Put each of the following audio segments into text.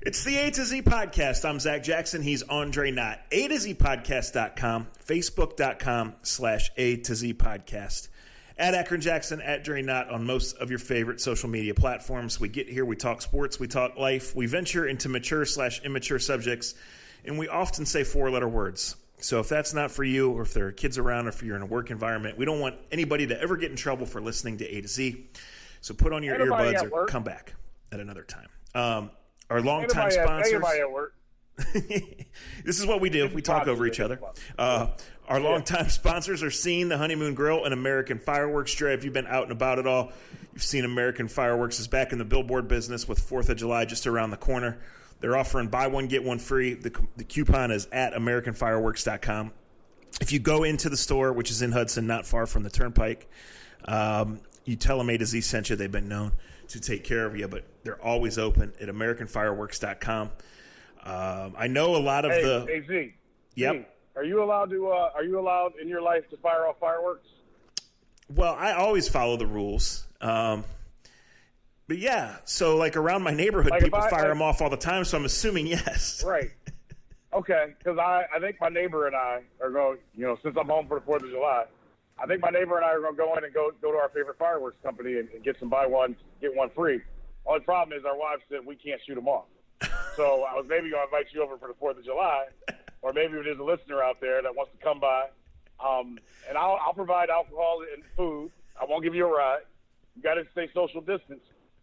It's the A to Z podcast. I'm Zac Jackson. He's Andre Knott. A to Z podcast.com, facebook.com slash A to Z podcast. At Akron Jackson, at Dre Knott on most of your favorite social media platforms. We get here, we talk sports, we talk life, we venture into mature slash immature subjects, and we often say four letter words. So if that's not for you, or if there are kids around, or if you're in a work environment, we don't want anybody to ever get in trouble for listening to A to Z. So put on your Anybody earbuds or come back at another time. Um, our longtime Anybody sponsors. Anybody at work? this is what we do. We talk over each other. Uh, our longtime sponsors are Scene, the Honeymoon Grill, and American Fireworks. Dre, if you've been out and about at all, you've seen American Fireworks is back in the billboard business with 4th of July just around the corner. They're offering buy one, get one free. The, the coupon is at AmericanFireworks.com. If you go into the store, which is in Hudson, not far from the Turnpike, um, you tell them A to Z sent you. They've been known to take care of you, but they're always open at AmericanFireworks.com. Um, I know a lot of Hey, the. hey Z. Yep. Z, Are you allowed to? Uh, are you allowed in your life to fire off fireworks? Well, I always follow the rules. Um, but yeah, so like around my neighborhood, Like people I- fire like- them off all the time. So I'm assuming yes. Right. Okay, because I, I think my neighbor and I are going. You know, since I'm home for the Fourth of July, I think my neighbor and I are going to go in and go go to our favorite fireworks company and, and get some buy one get one free. Only problem is our wife said we can't shoot them off. So I was maybe going to invite you over for the Fourth of July, or maybe there's a listener out there that wants to come by, um, and I'll, I'll provide alcohol and food. I won't give you a ride. You got to stay social distance.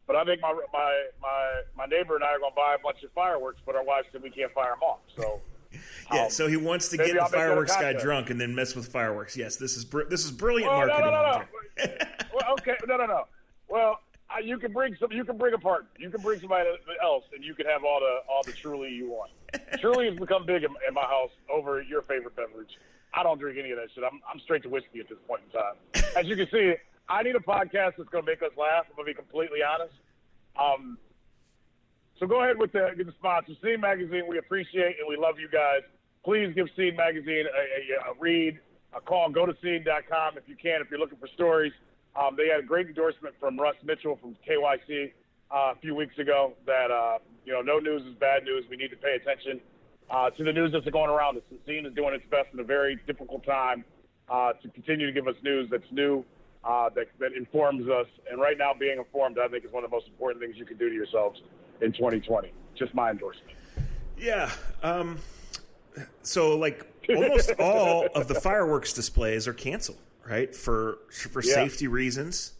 But I think my my my my neighbor and I are going to buy a bunch of fireworks, but our wife said we can't fire them off. So Yeah. Um, so he wants to get the I'll make that a fireworks guy drunk and then mess with fireworks. Yes, this is br- this is brilliant Well, marketing. no, no, no. Well, okay, no, no, no. Well, you can bring some. You can bring a partner. You can bring somebody else, and you can have all the all the Truly you want. Truly has become big in, in my house over your favorite beverage. I don't drink any of that shit. I'm I'm straight to whiskey at this point in time. As you can see, I need a podcast that's going to make us laugh. I'm going to be completely honest. Um, so go ahead with the, get the sponsor, Scene Magazine. We appreciate and we love you guys. Please give Scene Magazine a, a, a read, a call. Go to scene.com if you can, if you're looking for stories. Um, they had a great endorsement from Russ Mitchell from KYC uh, a few weeks ago that, uh, you know, no news is bad news. We need to pay attention uh, to the news that's going around us. The scene is doing its best in a very difficult time uh, to continue to give us news that's new, uh, that, that informs us. And right now, being informed, I think, is one of the most important things you can do to yourselves in 2020. Just my endorsement. Yeah. Um, so like almost all of the fireworks displays are canceled, right? For for Yeah. safety reasons,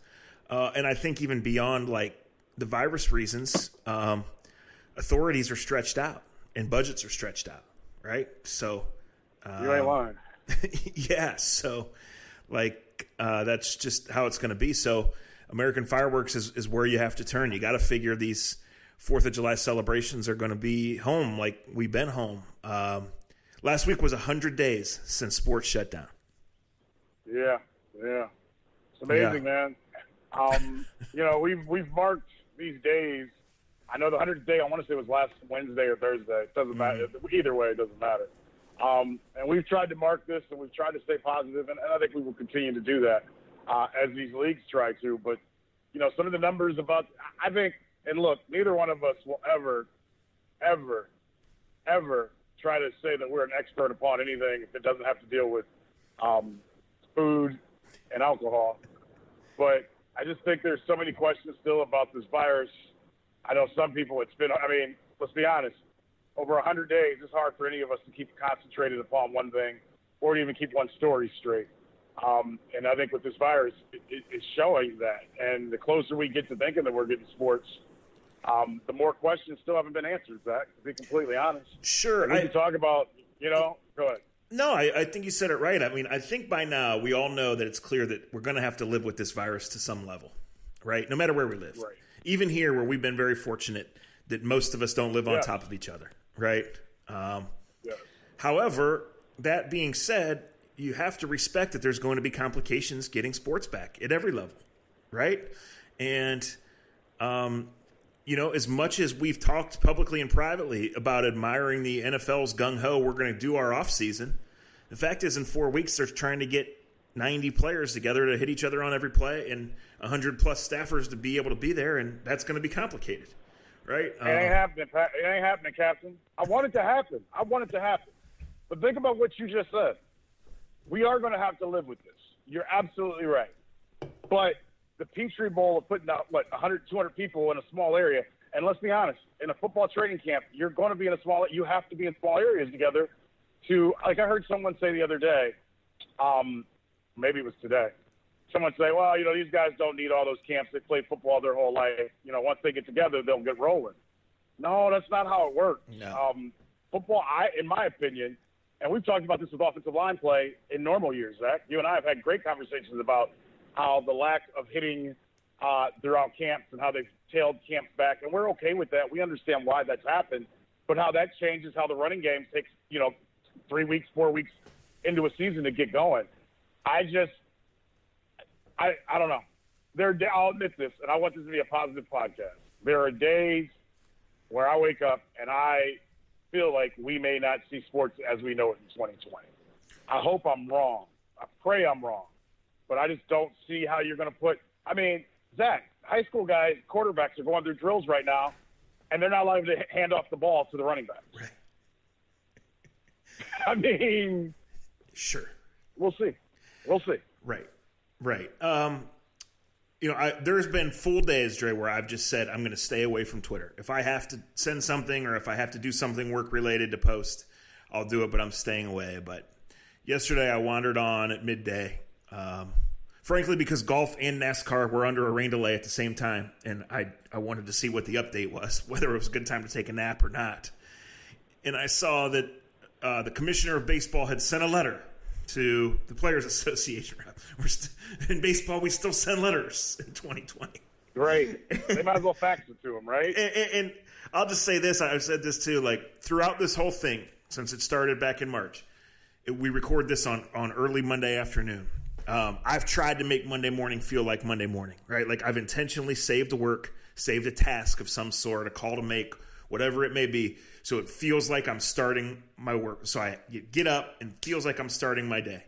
uh, and I think even beyond like the virus reasons, um, authorities are stretched out and budgets are stretched out, right? So You ain't lying. yeah, so like uh, that's just how it's going to be. So American fireworks is, is where you have to turn. You got to figure these Fourth of July celebrations are going to be home, like we've been home. Um, last week was hundred days since sports shut down. Yeah, yeah. It's amazing, man. Um, you know, we've we've marked these days. I know the hundredth day. I want to say was last Wednesday or Thursday. It doesn't matter. Either way, it doesn't matter. Um, and we've tried to mark this, and we've tried to stay positive, and, and I think we will continue to do that uh, as these leagues try to. But you know, some of the numbers about I think, and look, neither one of us will ever, ever, ever try to say that we're an expert upon anything if it doesn't have to deal with um, food and alcohol. But I just think there's so many questions still about this virus. I know some people, it's been, I mean, let's be honest, over 100 days, it's hard for any of us to keep concentrated upon one thing or to even keep one story straight. Um, and I think with this virus, it, it, it's showing that. And the closer we get to thinking that we're getting sports, um, the more questions still haven't been answered, Zac, to be completely honest. Sure, We I, can talk about, you know, go ahead. No, I, I think you said it right. I mean, I think by now we all know that it's clear that we're going to have to live with this virus to some level, right? No matter where we live, Right. even here where we've been very fortunate that most of us don't live on Yeah. top of each other, right? Um, Yeah. However, that being said, you have to respect that there's going to be complications getting sports back at every level, right? And, um, you know, as much as we've talked publicly and privately about admiring the NFL's gung ho, we're going to do our off season. The fact is, in four weeks, they're trying to get 90 players together to hit each other on every play and 100 plus staffers to be able to be there, and that's going to be complicated, right? It ain't Uh, happening. Pat. It ain't happening, Captain. I want it to happen. I want it to happen. But think about what you just said. We are going to have to live with this. You're absolutely right. But the Petri Bowl of putting out what 100, 200 people in a small area, and let's be honest, in a football training camp, you're going to be in a small. You have to be in small areas together. To like I heard someone say the other day, um, maybe it was today. Someone say, "Well, you know, these guys don't need all those camps. They play football their whole life. You know, once they get together, they'll get rolling." No, that's not how it works. No. Um, football, I, in my opinion, and we've talked about this with offensive line play in normal years. Zac, you and I have had great conversations about how the lack of hitting uh, throughout camps and how they've tailed camps back, and we're okay with that. We understand why that's happened, but how that changes how the running game takes, you know, three weeks, four weeks into a season to get going. I just, I, I don't know. There, are, I'll admit this, and I want this to be a positive podcast. There are days where I wake up and I feel like we may not see sports as we know it in 2020. I hope I'm wrong. I pray I'm wrong, but I just don't see how you're going to put. I mean, Zac, high school guys, quarterbacks are going through drills right now, and they're not allowed to hand off the ball to the running back. right. I mean, Sure. we'll see. We'll see. Right. Right. Um, you know, I, there's been full days, Dre, where I've just said I'm going to stay away from Twitter. If I have to send something or if I have to do something work related to post, I'll do it, but I'm staying away. But yesterday I wandered on at midday, um, frankly, because golf and NASCAR were under a rain delay at the same time, and I I wanted to see what the update was, whether it was a good time to take a nap or not. And I saw that uh, the commissioner of baseball had sent a letter to the Players Association. We're st- in baseball, we still send letters in 2020. Great. they might as well fax it to him, right? And, and, and I'll just say this: I've said this too. Like throughout this whole thing, since it started back in March, it, we record this on on early Monday afternoon. Um, I've tried to make Monday morning feel like Monday morning, right? Like I've intentionally saved a work, saved a task of some sort, a call to make, whatever it may be, so it feels like I'm starting my work. So I get up and feels like I'm starting my day.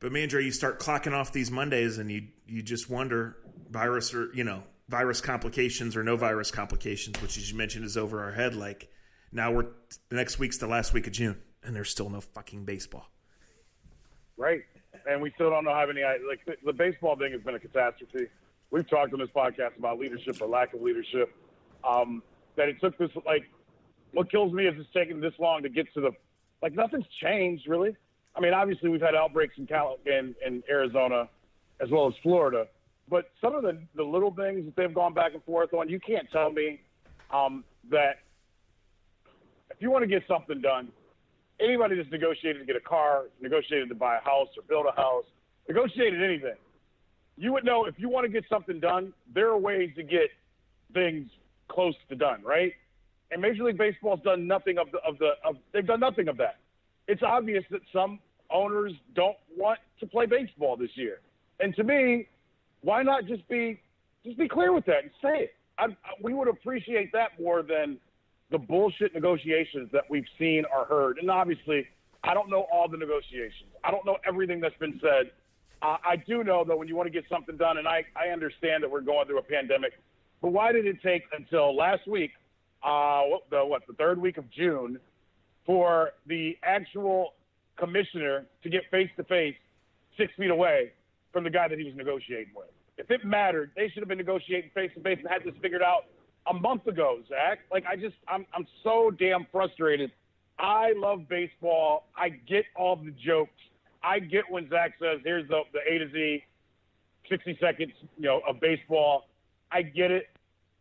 But Mandra, you start clocking off these Mondays, and you you just wonder virus or you know virus complications or no virus complications, which as you mentioned is over our head. Like now we're the next week's the last week of June, and there's still no fucking baseball. Right. And we still don't know how any like the, the baseball thing has been a catastrophe. We've talked on this podcast about leadership or lack of leadership. Um, that it took this like what kills me is it's taken this long to get to the like nothing's changed really. I mean, obviously we've had outbreaks in Cal in, in Arizona as well as Florida, but some of the, the little things that they've gone back and forth on, you can't tell me um, that if you want to get something done, anybody that's negotiated to get a car, negotiated to buy a house or build a house, negotiated anything, you would know if you want to get something done, there are ways to get things close to done, right? And Major League Baseball's done nothing of the of the of they've done nothing of that. It's obvious that some owners don't want to play baseball this year. And to me, why not just be just be clear with that and say it? I, I, we would appreciate that more than the bullshit negotiations that we've seen or heard. And obviously, I don't know all the negotiations. I don't know everything that's been said. Uh, I do know that when you want to get something done, and I, I understand that we're going through a pandemic, but why did it take until last week, uh, the what the third week of June, for the actual commissioner to get face to face, six feet away from the guy that he was negotiating with? If it mattered, they should have been negotiating face to face and had this figured out a month ago, Zac. Like I just I'm I'm so damn frustrated. I love baseball. I get all the jokes. I get when Zac says, "Here's the the A to Z, 60 seconds, you know, of baseball." I get it,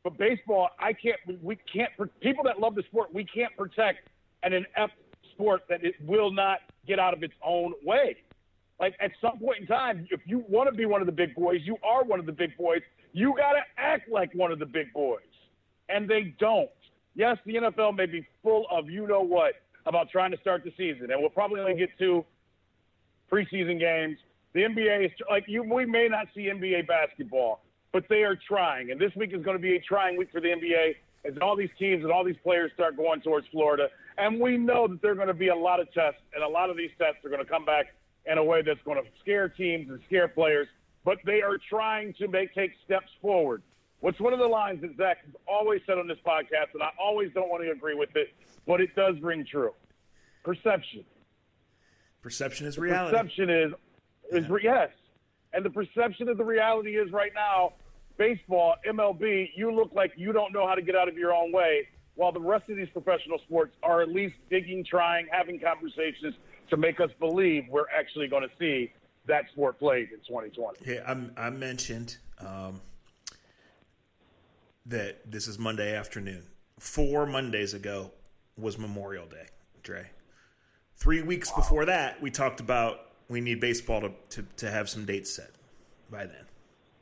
but baseball, I can't. We can't. People that love the sport, we can't protect an inept sport that it will not get out of its own way. Like at some point in time, if you want to be one of the big boys, you are one of the big boys. You got to act like one of the big boys, and they don't. Yes, the NFL may be full of you know what about trying to start the season, and we'll probably only get to preseason games. The NBA is like you. We may not see NBA basketball, but they are trying, and this week is going to be a trying week for the NBA as all these teams and all these players start going towards Florida. And we know that there are going to be a lot of tests, and a lot of these tests are going to come back in a way that's going to scare teams and scare players. But they are trying to make take steps forward. What's one of the lines that Zac has always said on this podcast, and I always don't want to agree with it, but it does ring true. Perception. Perception is reality. Perception is is yeah. yes, and the perception of the reality is right now, baseball, MLB, you look like you don't know how to get out of your own way, while the rest of these professional sports are at least digging, trying, having conversations to make us believe we're actually going to see that sport played in 2020. Hey, I'm, I mentioned um, that this is Monday afternoon. Four Mondays ago was Memorial Day, Dre. Three weeks wow. before that, we talked about we need baseball to, to, to have some dates set by then,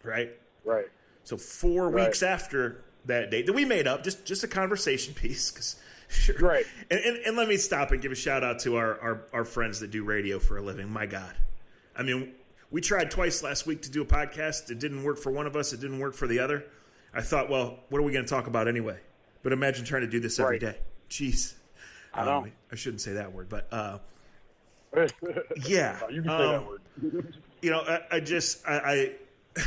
right? Right. So four right. weeks after that date that we made up, just just a conversation piece, because sure. Right. And, and, and let me stop and give a shout out to our, our our friends that do radio for a living. My God, I mean, we tried twice last week to do a podcast. It didn't work for one of us. It didn't work for the other. I thought, well, what are we going to talk about anyway? But imagine trying to do this every right. day. Jeez. I know. Um, I shouldn't say that word, but uh, yeah. you can say um, that word. you know, I, I just I,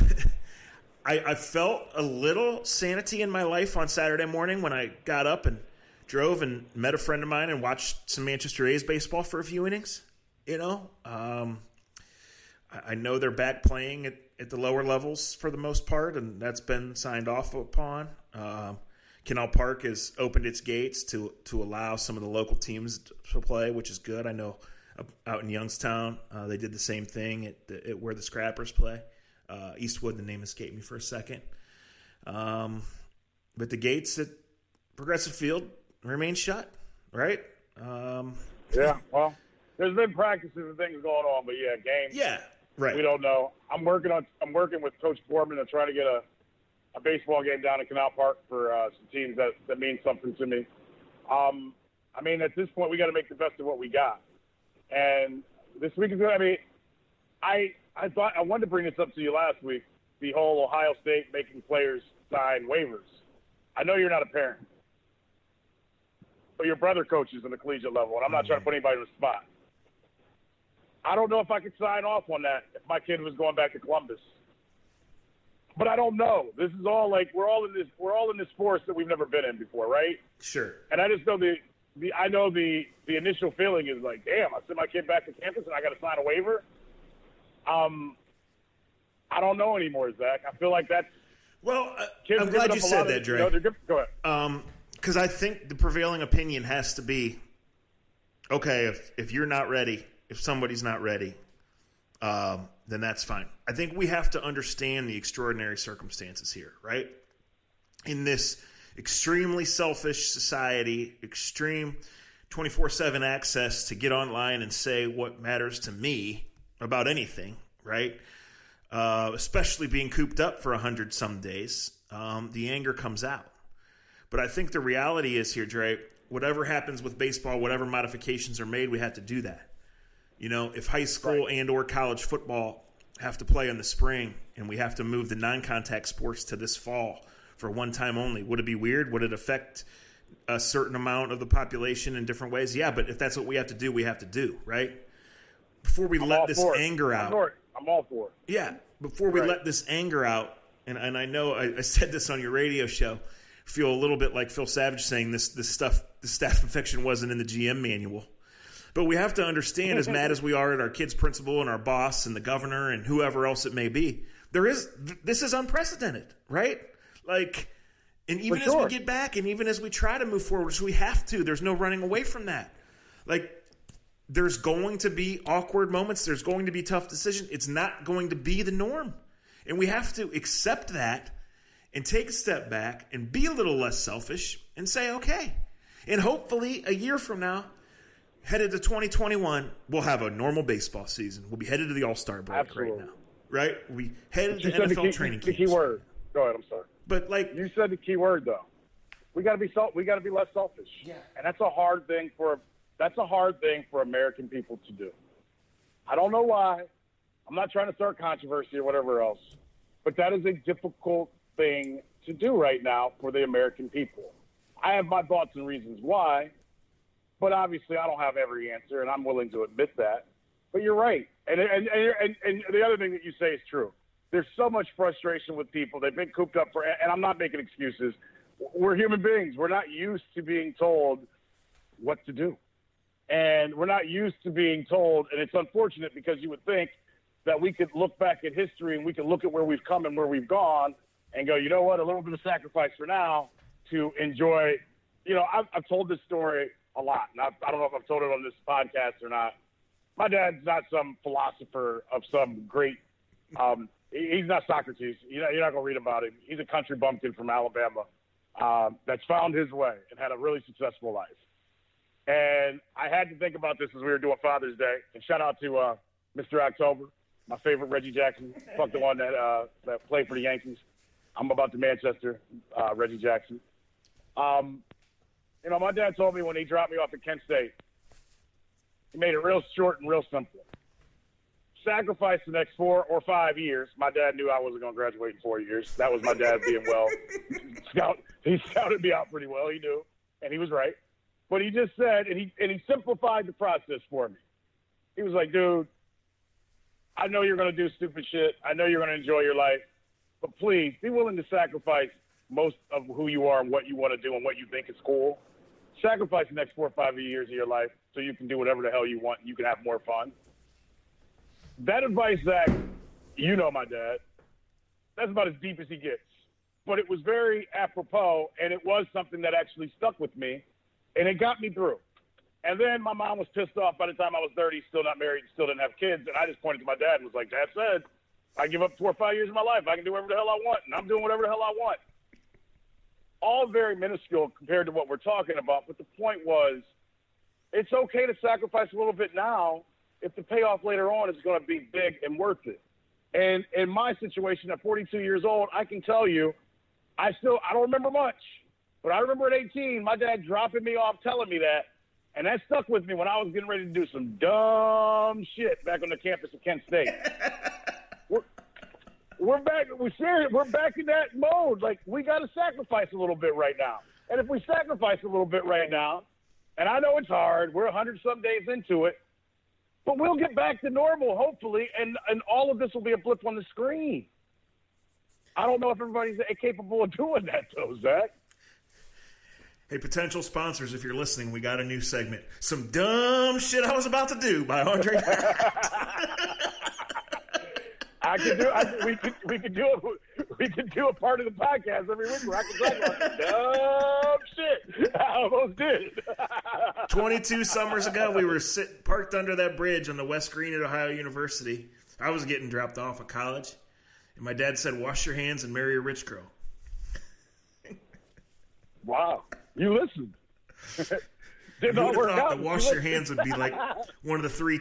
I I felt a little sanity in my life on Saturday morning when I got up and drove and met a friend of mine and watched some Manchester A's baseball for a few innings. You know, um, I, I know they're back playing at, at the lower levels for the most part, and that's been signed off upon. Um, Canal Park has opened its gates to to allow some of the local teams to play, which is good. I know out in Youngstown, uh, they did the same thing at, the, at where the Scrappers play. Uh, Eastwood, the name escaped me for a second. Um, but the gates at Progressive Field remain shut, right? Um, yeah, well, there's been practices and things going on, but yeah, games. Yeah, right. We don't know. I'm working on. I'm working with Coach Foreman to try to get a a baseball game down at Canal Park for uh, some teams that, that mean something to me. Um, I mean, at this point, we got to make the best of what we got. And this week is good. I mean, I I thought I wanted to bring this up to you last week. The whole Ohio State making players sign waivers. I know you're not a parent, but your brother coaches in the collegiate level, and I'm not trying to put anybody in the spot. I don't know if I could sign off on that if my kid was going back to Columbus but I don't know. This is all like we're all in this we're all in this force that we've never been in before, right? Sure. And I just know the the I know the the initial feeling is like, damn, I sent my kid back to campus and I got to sign a waiver. Um, I don't know anymore, Zac. I feel like that's well. Uh, I'm glad you said that, Dre. You know, go ahead. Um, because I think the prevailing opinion has to be, okay, if if you're not ready, if somebody's not ready, um, then that's fine. I think we have to understand the extraordinary circumstances here, right? In this extremely selfish society, extreme 24 7 access to get online and say what matters to me about anything, right? Uh, especially being cooped up for 100 some days, um, the anger comes out. But I think the reality is here, Dre, whatever happens with baseball, whatever modifications are made, we have to do that. You know, if high school right. and or college football have to play in the spring and we have to move the non-contact sports to this fall for one time only, would it be weird? Would it affect a certain amount of the population in different ways? Yeah, but if that's what we have to do, we have to do, right? Before we I'm let this anger out. I'm all for it. Yeah, before we right. let this anger out, and, and I know I, I said this on your radio show, feel a little bit like Phil Savage saying this this stuff, the staph infection wasn't in the GM manual. But we have to understand, as mad as we are at our kids' principal and our boss and the governor and whoever else it may be, there is this is unprecedented, right? Like, and even sure. as we get back, and even as we try to move forward, which we have to, there's no running away from that. Like, there's going to be awkward moments. There's going to be tough decisions. It's not going to be the norm, and we have to accept that and take a step back and be a little less selfish and say, okay. And hopefully, a year from now, headed to 2021, we'll have a normal baseball season. We'll be headed to the All Star break Absolutely. right now, right? We headed to NFL key, training the key word. Go ahead. I'm sorry. But like you said, the key word though, we got to be we got to be less selfish. Yeah. And that's a hard thing for that's a hard thing for American people to do. I don't know why. I'm not trying to start controversy or whatever else, but that is a difficult thing to do right now for the American people. I have my thoughts and reasons why, but obviously, I don't have every answer, and I'm willing to admit that. But you're right, and and and, and, the other thing that you say is true. there's so much frustration with people. They've been cooped up for, and I'm not making excuses. We're human beings. We're not used to being told what to do. And we're not used to being told, and it's unfortunate because you would think that we could look back at history and we could look at where we've come and where we've gone and go, you know what, a little bit of sacrifice for now to enjoy. You know, I've, I've told this story a lot, and I don't know if I've told it on this podcast or not. My dad's not some philosopher of some great. Um, he's not Socrates. You're not, not going to read about him. He's a country bumpkin from Alabama um, that's found his way and had a really successful life. And I had to think about this as we were doing Father's Day. And shout out to uh, Mr. October, my favorite Reggie Jackson. Fuck the one that uh, that played for the Yankees. I'm about to Manchester, uh, Reggie Jackson. Um, you know, my dad told me when he dropped me off at Kent State, he made it real short and real simple. Sacrifice the next four or five years. My dad knew I wasn't going to graduate in four years. That was my dad being well. Scout, he scouted me out pretty well. He knew, and he was right. But he just said, and he and he simplified the process for me. He was like, dude, I know you're going to do stupid shit. I know you're going to enjoy your life, but please be willing to sacrifice most of who you are and what you want to do and what you think is cool. Sacrifice the next four or five years of your life so you can do whatever the hell you want. You can have more fun. That advice, Zac, you know my dad. That's about as deep as he gets. But it was very apropos, and it was something that actually stuck with me and it got me through. And then my mom was pissed off by the time I was 30, still not married, still didn't have kids. And I just pointed to my dad and was like, Dad said, I give up four or five years of my life. I can do whatever the hell I want, and I'm doing whatever the hell I want. All very minuscule compared to what we're talking about. But the point was, it's okay to sacrifice a little bit now if the payoff later on is going to be big and worth it. And in my situation at 42 years old, I can tell you, I still I don't remember much. But I remember at 18, my dad dropping me off, telling me that, and that stuck with me when I was getting ready to do some dumb shit back on the campus of Kent State. we're, back. We're serious. We're back in that mode. Like we got to sacrifice a little bit right now. And if we sacrifice a little bit right now, and I know it's hard, we're 100 some days into it, but we'll get back to normal hopefully, and and all of this will be a blip on the screen. I don't know if everybody's capable of doing that though, Zac. Hey, potential sponsors, if you're listening, we got a new segment. Some dumb shit I was about to do by Andre. I could do. I, we could. We could do. A, we could do a part of the podcast every week where I can talk about dumb shit. I almost did. Twenty-two summers ago, we were sit, parked under that bridge on the west green at Ohio University. I was getting dropped off of college, and my dad said, "Wash your hands and marry a rich girl." wow. You listened. Did not work thought out. wash your hands would be like one of the three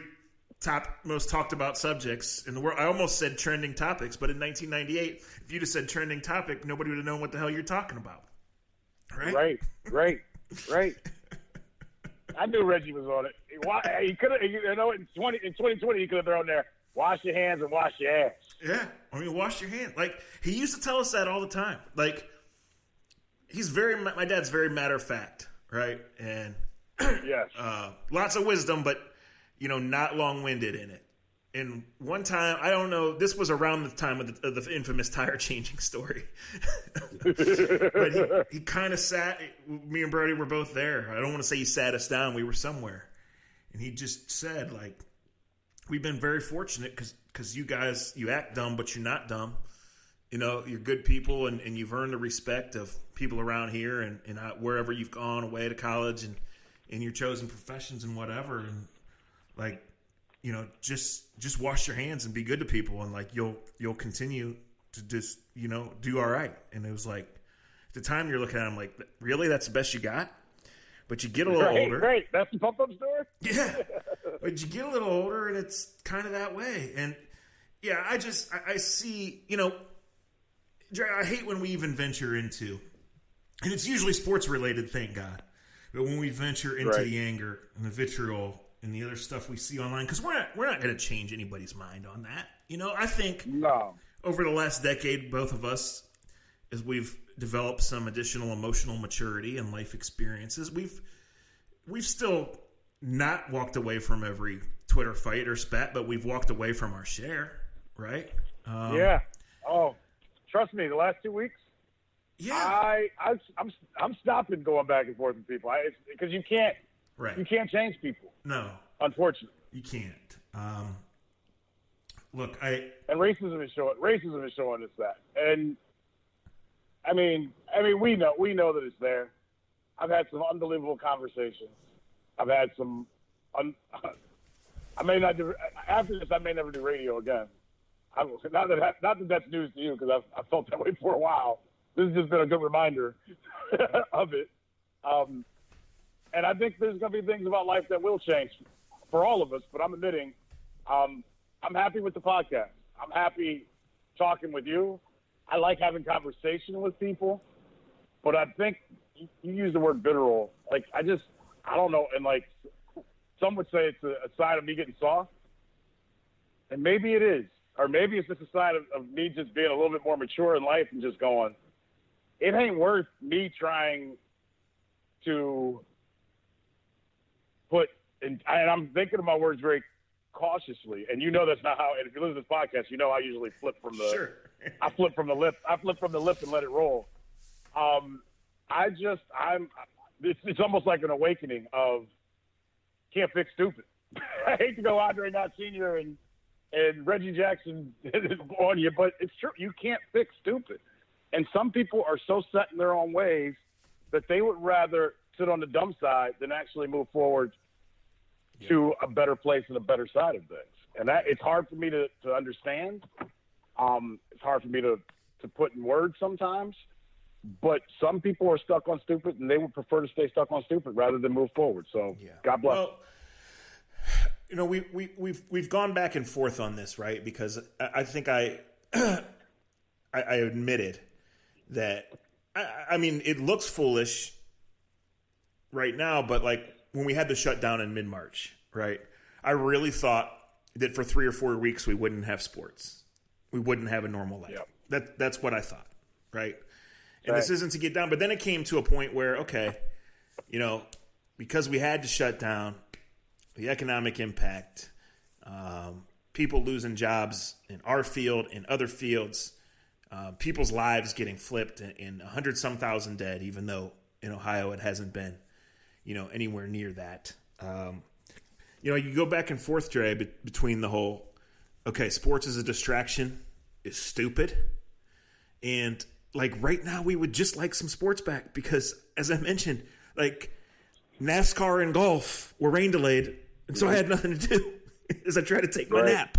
top most talked about subjects in the world. I almost said trending topics, but in 1998, if you just said trending topic, nobody would have known what the hell you're talking about. Right? Right. Right. Right. I knew Reggie was on it. Why, He could have, you know, in 20 in 2020, he could have thrown there, wash your hands and wash your ass. Yeah, I mean, wash your hands. Like he used to tell us that all the time. Like he's very my dad's very matter of fact, right? And yes, uh, lots of wisdom, but you know, not long winded in it. And one time, I don't know, this was around the time of the, of the infamous tire changing story. but he, he kind of sat, me and Brody were both there. I don't want to say he sat us down, we were somewhere. And he just said, like, we've been very fortunate because you guys, you act dumb, but you're not dumb you know you're good people and, and you've earned the respect of people around here and, and wherever you've gone away to college and in your chosen professions and whatever and like you know just just wash your hands and be good to people and like you'll you'll continue to just you know do all right. And it was like at the time you're looking at them like really? That's the best you got? But you get a little right, older. right. That's the pump up store? Yeah. But you get a little older and it's kind of that way. And yeah i just I, I see you know I hate when we even venture into, and it's usually sports related, thank God. But when we venture into right. the anger and the vitriol and the other stuff we see online, because we're not we're not going to change anybody's mind on that. You know, I think no. over the last decade, both of us, as we've developed some additional emotional maturity and life experiences, we've we've still not walked away from every Twitter fight or spat, but we've walked away from our share, right? Um, yeah, Oh, trust me, the last two weeks, Yeah. I, I I'm I'm stopping going back and forth with people. I because you can't right. you can't change people, No, unfortunately. you can't. Um, look, I And racism is showing racism is showing us that. And I mean, I mean, we know we know that it's there. I've had some unbelievable conversations. I've had some. Un, I may not do after this. I may never do radio again. I, not that not that that's news to you because I've, I've felt that way for a while. This has just been a good reminder of it. Um, and I think there's going to be things about life that will change for all of us. But I'm admitting, um, I'm happy with the podcast. I'm happy talking with you. I like having conversation with people. But I think you, use the word vitriol. Like I just, I don't know. And like some would say it's a, a sign of me getting soft, and maybe it is, or maybe it's just a sign of, of me just being a little bit more mature in life and just going. It ain't worth me trying to put, and, and I'm thinking of my words very cautiously. And you know that's not how. And if you listen to this podcast, you know I usually flip from the. sure. I flip from the lip. I flip from the lip and let it roll. Um, I just, I'm. It's, it's almost like an awakening of can't fix stupid. I hate to go Andre Knott Senior and and Reggie Jackson on you, but it's true. You can't fix stupid. And some people are so set in their own ways that they would rather sit on the dumb side than actually move forward to a better place and a better side of things. And that it's hard for me to, to understand. Um, it's hard for me to, to put in words sometimes. But some people are stuck on stupid and they would prefer to stay stuck on stupid rather than move forward. So God bless. Well, you know, we we we've we've gone back and forth on this, right? Because I, I think I, I I admitted that I, I mean it looks foolish right now, but like when we had the shutdown in mid March, right? I really thought that for three or four weeks we wouldn't have sports, we wouldn't have a normal life. Yep. That that's what I thought, right? And Right. this isn't to get down, but then it came to a point where okay, you know, because we had to shut down, the economic impact, um, people losing jobs in our field, in other fields, uh, people's lives getting flipped, and- and a hundred some thousand dead, even though in Ohio it hasn't been, you know, anywhere near that. Um, you know, you go back and forth, Dre, be- between the whole, okay, sports is a distraction is stupid, and like right now we would just like some sports back because, as I mentioned, like NASCAR and golf were rain delayed, and so I had nothing to do as I tried to take my Right. nap.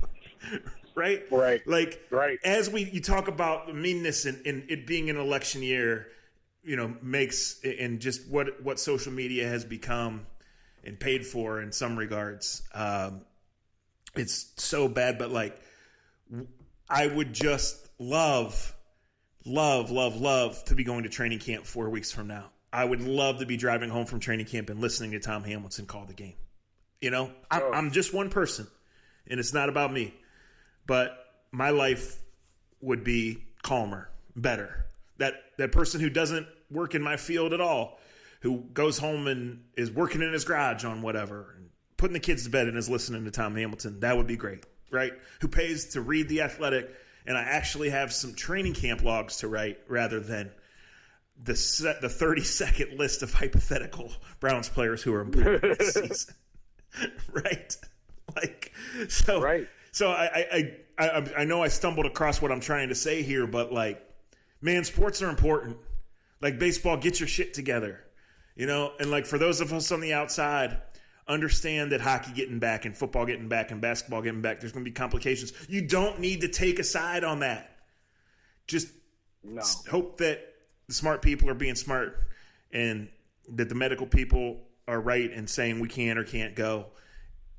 right? Right. Like Right. as we you talk about the meanness and, and it being an election year, you know, makes and just what what social media has become and paid for in some regards. Um, it's so bad, but like I would just love, love, love, love to be going to training camp four weeks from now. I would love to be driving home from training camp and listening to Tom Hamilton call the game. You know, I, Oh. I'm just one person, and it's not about me. But my life would be calmer, better. That that person who doesn't work in my field at all, who goes home and is working in his garage on whatever, and putting the kids to bed and is listening to Tom Hamilton, that would be great, right? Who pays to read the Athletic, and I actually have some training camp logs to write rather than the set, the thirty second list of hypothetical Browns players who are important this season, right? Like so, Right. So I I I I know I stumbled across what I'm trying to say here, but like, man, sports are important. Like baseball, get your shit together, you know. And like for those of us on the outside, understand that hockey getting back and football getting back and basketball getting back, there's going to be complications. You don't need to take a side on that. Just No. hope that the smart people are being smart and that the medical people are right in saying we can or can't go.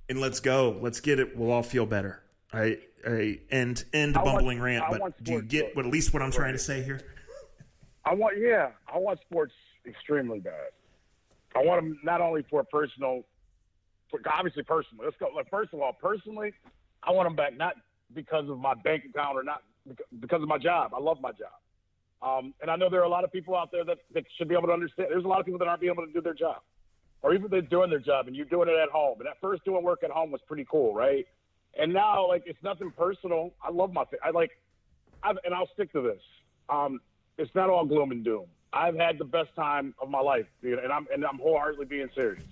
And let's go. Let's get it. We'll all feel better. I I end end the I want- bumbling rant, but do you get what at least what I'm trying to say here? I want, yeah, I want sports extremely bad. I want them not only for personal, for, obviously personally. Let's go. Like first of all, personally, I want them back not because of my bank account or not because of my job. I love my job, um, and I know there are a lot of people out there that, that should be able to understand. There's a lot of people that aren't being able to do their job, or even they're doing their job and you're doing it at home. And at first, doing work at home was pretty cool, right? And now, like, it's nothing personal. I love my. I like I've, and I'll stick to this. Um, it's not all gloom and doom. I've had the best time of my life, and I'm and I'm wholeheartedly being serious.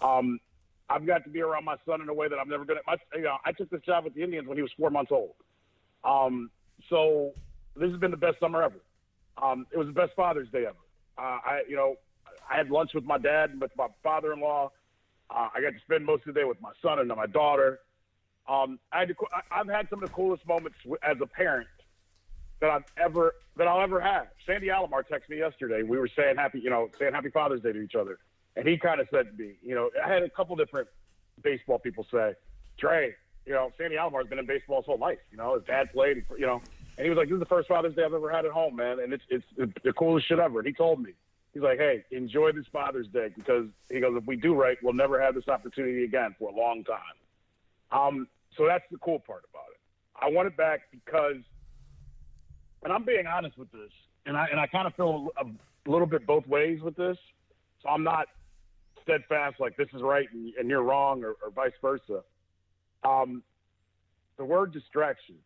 Um, I've got to be around my son in a way that I've never gonna. My, you know, I took this job with the Indians when he was four months old. Um, so this has been the best summer ever. Um, it was the best Father's Day ever. Uh, I, you know, I had lunch with my dad and with my father-in-law. Uh, I got to spend most of the day with my son and my daughter. Um, I had to, I've had some of the coolest moments as a parent that I've ever that I'll ever have. Sandy Alomar texted me yesterday. We were saying happy, you know, saying Happy Father's Day to each other, and he kind of said to me, you know, I had a couple different baseball people say, Dre, you know, Sandy Alomar's been in baseball his whole life. You know, his dad played, you know, and he was like, "This is the first Father's Day I've ever had at home, man, and it's it's the coolest shit ever." And he told me, he's like, "Hey, enjoy this Father's Day because he goes, if we do right, we'll never have this opportunity again for a long time." Um, so that's the cool part about it. I want it back because and I'm being honest with this, and I and I kind of feel a, little bit both ways with this. So I'm not steadfast like this is right and, and you're wrong, or, or vice versa. Um, the word distraction.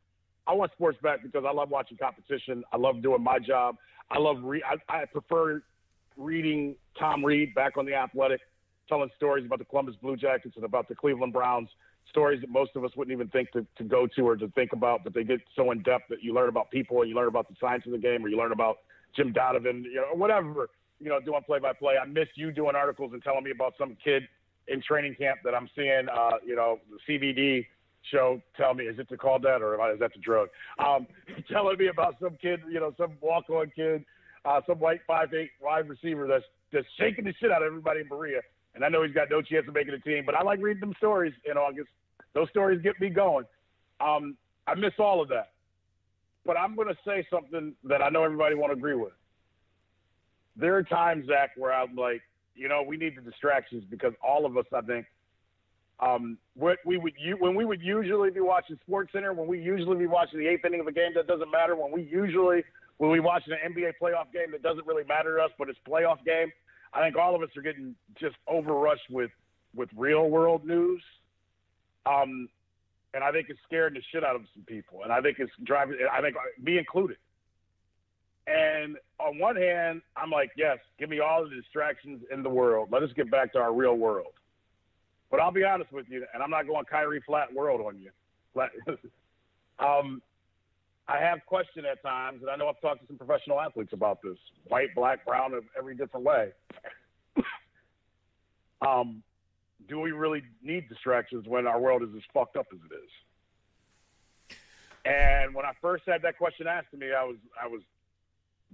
I want sports back because I love watching competition. I love doing my job. I love re- I, I prefer reading Tom Reed back on the Athletic, telling stories about the Columbus Blue Jackets and about the Cleveland Browns stories that most of us wouldn't even think to, to go to or to think about, but they get so in depth that you learn about people and you learn about the science of the game or you learn about Jim Donovan, you know, whatever, you know, doing play by play. I miss you doing articles and telling me about some kid in training camp that I'm seeing, uh, you know, the CBD show tell me, is it to call that or is that the drug? Um, telling me about some kid, you know, some walk on kid, uh, some white five eight wide receiver that's that's shaking the shit out of everybody in Berea and I know he's got no chance of making a team, but I like reading them stories in August. Those stories get me going. Um, I miss all of that. But I'm going to say something that I know everybody won't agree with. There are times, Zac, where I'm like, you know, we need the distractions because all of us, I think, um, what we would when we would usually be watching Sports Center, when we usually be watching the eighth inning of a game that doesn't matter, when we usually when we watch an NBA playoff game that doesn't really matter to us, but it's playoff game, I think all of us are getting just overrushed with with real world news. Um, and I think it's scaring the shit out of some people. And I think it's driving, I think me included. And on one hand, I'm like, yes, give me all the distractions in the world. Let us get back to our real world. But I'll be honest with you, and I'm not going Kyrie flat world on you. um, I have questioned at times, and I know I've talked to some professional athletes about this white, black, brown, of every different way. um, do we really need distractions when our world is as fucked up as it is? And when I first had that question asked to me, I was I was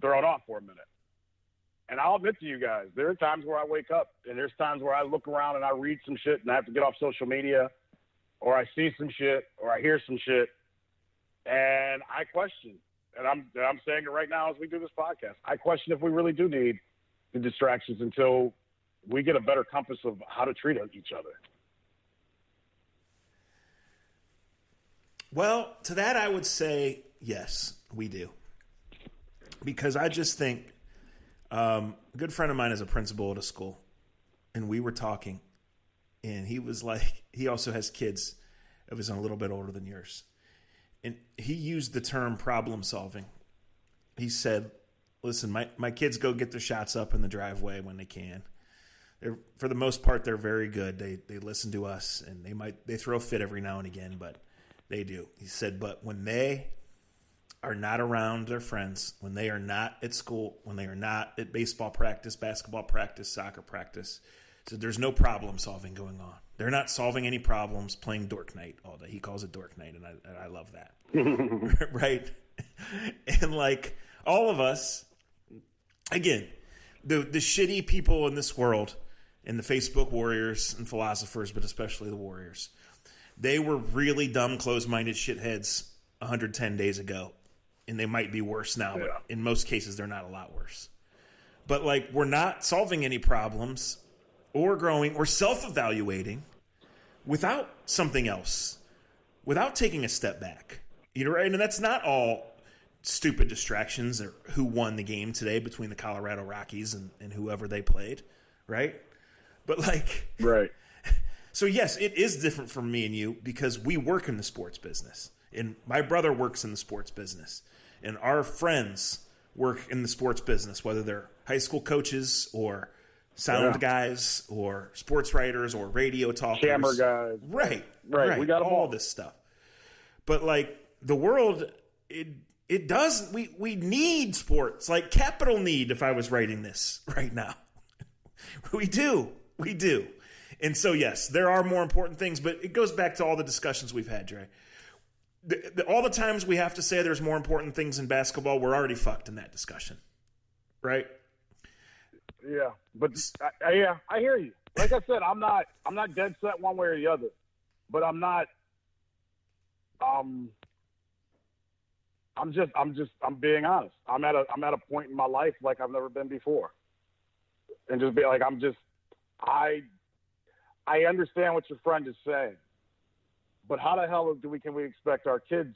thrown off for a minute. And I'll admit to you guys, there are times where I wake up and there's times where I look around and I read some shit and I have to get off social media or I see some shit or I hear some shit and I question, and I'm I'm saying it right now as we do this podcast. I question if we really do need the distractions until we get a better compass of how to treat each other. Well, to that I would say yes, we do, because I just think um, a good friend of mine is a principal at a school, and we were talking, and he was like, he also has kids of his own, a little bit older than yours, and he used the term problem solving. He said, "Listen, my my kids go get their shots up in the driveway when they can. They're for the most part they're very good. They they listen to us and they might they throw a fit every now and again, but they do." He said, "But when they are not around their friends, when they are not at school, when they are not at baseball practice, basketball practice, soccer practice, so there's no problem solving going on. They're not solving any problems playing Dork Knight all day. He calls it Dork Knight, and I, and I love that. right? And like all of us, again, the the shitty people in this world, and the Facebook warriors and philosophers, but especially the warriors, they were really dumb, closed minded shitheads 110 days ago, and they might be worse now, yeah. but in most cases, they're not a lot worse. But like, we're not solving any problems or growing or self evaluating without something else, without taking a step back. You know, right? And that's not all stupid distractions or who won the game today between the Colorado Rockies and, and whoever they played, right? But like, right. So yes, it is different from me and you because we work in the sports business, and my brother works in the sports business, and our friends work in the sports business, whether they're high school coaches or sound yeah. guys or sports writers or radio talkers, camera guys, right, right, right. We got all, this stuff. But like the world, it it does. We we need sports, like capital need. If I was writing this right now, we do, we do. And so, yes, there are more important things, but it goes back to all the discussions we've had, Dre. The, the, all the times we have to say there's more important things in basketball, we're already fucked in that discussion, right? Yeah, but I, I, yeah, I hear you. Like I said, I'm not I'm not dead set one way or the other, but I'm not. Um, I'm just I'm just I'm being honest. I'm at a I'm at a point in my life like I've never been before, and just be like I'm just I I understand what your friend is saying, but how the hell do we can we expect our kids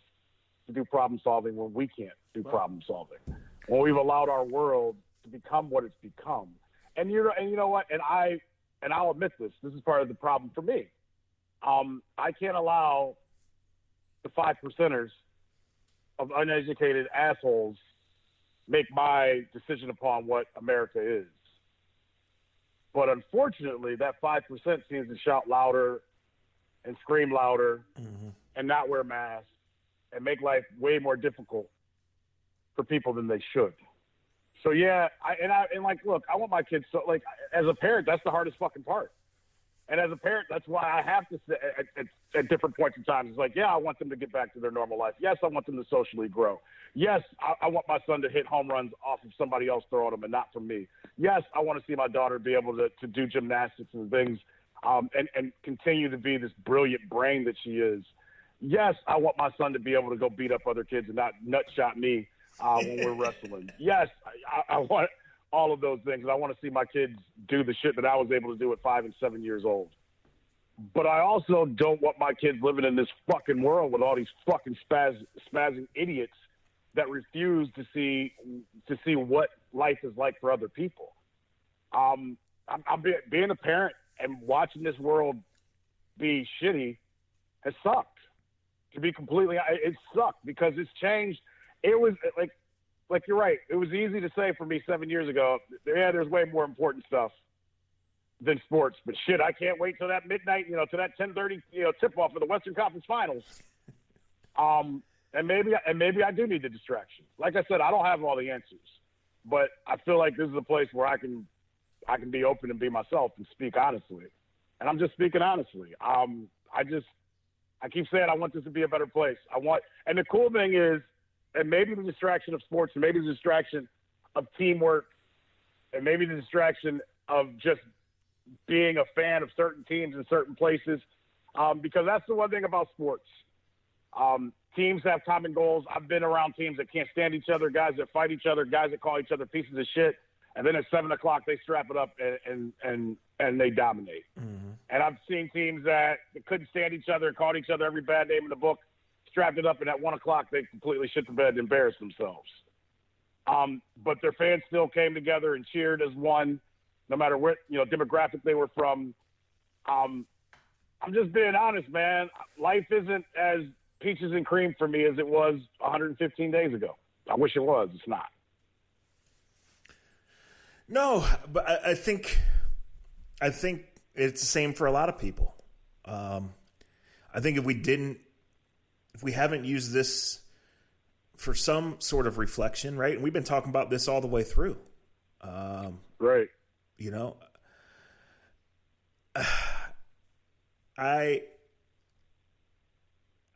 to do problem solving when we can't do problem solving? When we've allowed our world to become what it's become. And you know, and you know what? And I and I'll admit this. This is part of the problem for me. Um, I can't allow the five percenters of uneducated assholes make my decision upon what America is. But unfortunately, that 5% seems to shout louder and scream louder mm-hmm. and not wear masks and make life way more difficult for people than they should. So yeah, I, and I and like, look, I want my kids so like as a parent, that's the hardest fucking part. And as a parent, that's why I have to say at, at, at, different points in time, it's like, yeah, I want them to get back to their normal life. Yes, I want them to socially grow. Yes, I, I want my son to hit home runs off of somebody else throwing them and not from me. Yes, I want to see my daughter be able to, to do gymnastics and things um, and, and continue to be this brilliant brain that she is. Yes, I want my son to be able to go beat up other kids and not nutshot me uh, when we're wrestling. Yes, I, I want all of those things. I want to see my kids do the shit that I was able to do at five and seven years old. But I also don't want my kids living in this fucking world with all these fucking spaz, spazzing idiots that refuse to see to see what life is like for other people. Um, I'm, I'm be, being a parent and watching this world be shitty has sucked. To be completely, it sucked because it's changed. It was like like you're right. It was easy to say for me seven years ago. Yeah, there's way more important stuff than sports. But shit, I can't wait till that midnight. You know, to that 10:30 you know tip off for the Western Conference Finals. Um, and maybe and maybe I do need the distraction. Like I said, I don't have all the answers, but I feel like this is a place where I can I can be open and be myself and speak honestly. And I'm just speaking honestly. Um, I just I keep saying I want this to be a better place. I want, and the cool thing is and maybe the distraction of sports, and maybe the distraction of teamwork, and maybe the distraction of just being a fan of certain teams in certain places. Um, because that's the one thing about sports. Um, teams have common goals. I've been around teams that can't stand each other, guys that fight each other, guys that call each other pieces of shit, and then at seven o'clock they strap it up and and and, and they dominate. Mm-hmm. And I've seen teams that couldn't stand each other, called each other every bad name in the book, strapped it up, and at one o'clock they completely shit the bed and embarrassed themselves. Um, but their fans still came together and cheered as one, no matter what you know demographic they were from. Um, I'm just being honest, man. Life isn't as peaches and cream for me as it was 115 days ago. I wish it was. It's not. No, but I, I think I think it's the same for a lot of people. Um, I think if we didn't if we haven't used this for some sort of reflection, right? And we've been talking about this all the way through. Um, right. You know, I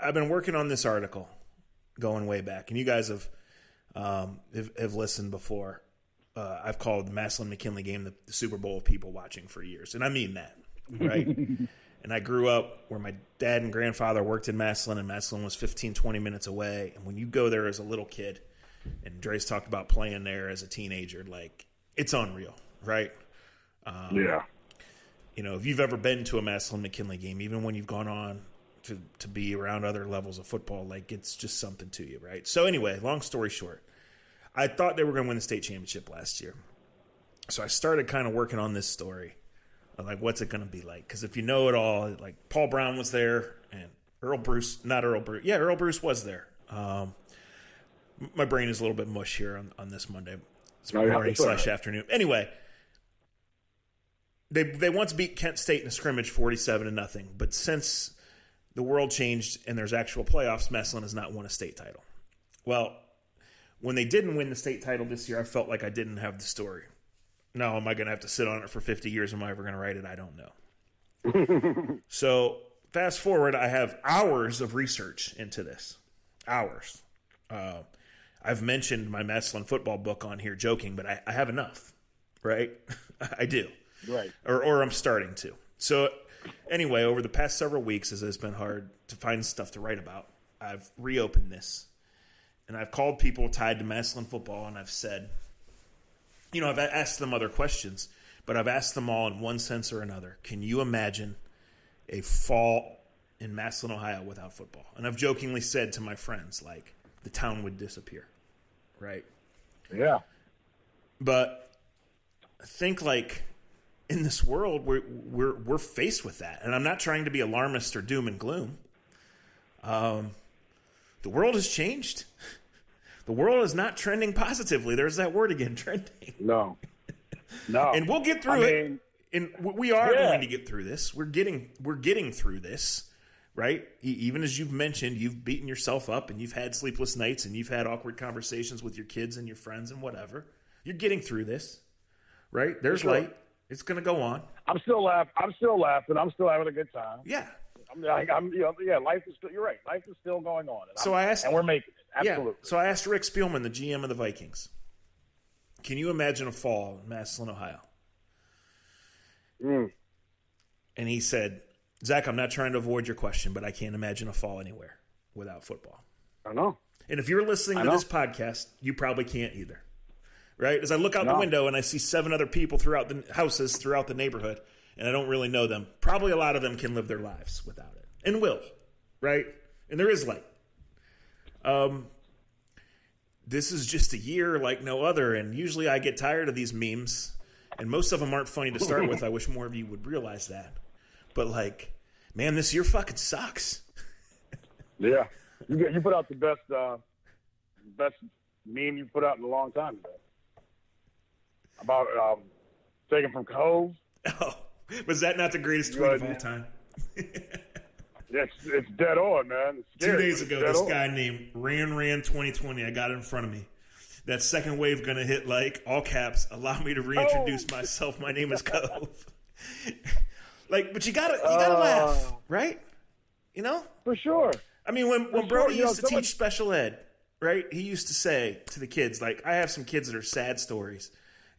I've been working on this article going way back, and you guys have um, have, have, listened before. Uh, I've called Massillon McKinley game the, the Super Bowl of people watching for years, and I mean that, right? And I grew up where my dad and grandfather worked in Massillon, and Massillon was 15, 20 minutes away. And when you go there as a little kid, and Dre's talked about playing there as a teenager, like it's unreal, right? Um, yeah. You know, if you've ever been to a Massillon McKinley game, even when you've gone on to to be around other levels of football, like it's just something to you, right? So anyway, long story short, I thought they were going to win the state championship last year, so I started kind of working on this story like what's it going to be like? Because if you know it all, like Paul Brown was there and Earle Bruce, not Earle Bruce, yeah, Earle Bruce was there. Um, my brain is a little bit mush here on, on this Monday. Morning slash afternoon. Anyway, they they once beat Kent State in a scrimmage forty seven to nothing, but since the world changed and there's actual playoffs, Massillon has not won a state title. Well, when they didn't win the state title this year, I felt like I didn't have the story. Now, am I going to have to sit on it for 50 years? Am I ever going to write it? I don't know. so, fast forward, I have hours of research into this. Hours. Uh, I've mentioned my Massillon football book on here joking, but I, I have enough, right? I do. Right. Or, or I'm starting to. So, anyway, over the past several weeks, as it's been hard to find stuff to write about, I've reopened this and I've called people tied to Massillon football, and I've said, you know, I've asked them other questions, but I've asked them all in one sense or another. Can you imagine a fall in Massillon, Ohio without football? And I've jokingly said to my friends, like, the town would disappear, right? Yeah. But I think, like, in this world, we're, we're, we're faced with that. And I'm not trying to be alarmist or doom and gloom. Um, the world has changed the world is not trending positively. There's that word again, trending. No, no. and we'll get through I it. Mean, and we are yeah. going to get through this. We're getting we're getting through this, right? Even as you've mentioned, you've beaten yourself up and you've had sleepless nights and you've had awkward conversations with your kids and your friends and whatever. You're getting through this, right? There's sure. light. It's going to go on. I'm still laughing. I'm still laughing. I'm still having a good time. Yeah. I'm, like, I'm, you know, yeah. Life is still. You're right. Life is still going on. so I'm, I asked, and we're making it. Absolutely. Yeah. So I asked Rick Spielman, the GM of the Vikings, can you imagine a fall in Massillon, Ohio? Mm. And he said, Zac, I'm not trying to avoid your question, but I can't imagine a fall anywhere without football. I know. And if you're listening to this podcast, you probably can't either. Right? As I look out the window and I see seven other people throughout the houses throughout the neighborhood, and I don't really know them, probably a lot of them can live their lives without it. And will. Right? And there is light. Um, this is just a year like no other, and usually I get tired of these memes, and most of them aren't funny to start with. I wish more of you would realize that. But like, man, this year fucking sucks. yeah, you get, you put out the best uh, best meme you put out in a long time today. About um, taken from Cove. Oh, was that not the greatest tweet of all time? It's it's dead on, man. Two days ago, this on. guy named Ran Ran 2020, I got it in front of me. That second wave gonna hit like all caps. Allow me to reintroduce oh. myself. My name is Cove. like, but you gotta you gotta uh, laugh, right? You know, for sure. I mean, when when Brody sure. used to teach special ed, right? He used to say to the kids, like, I have some kids that are sad stories,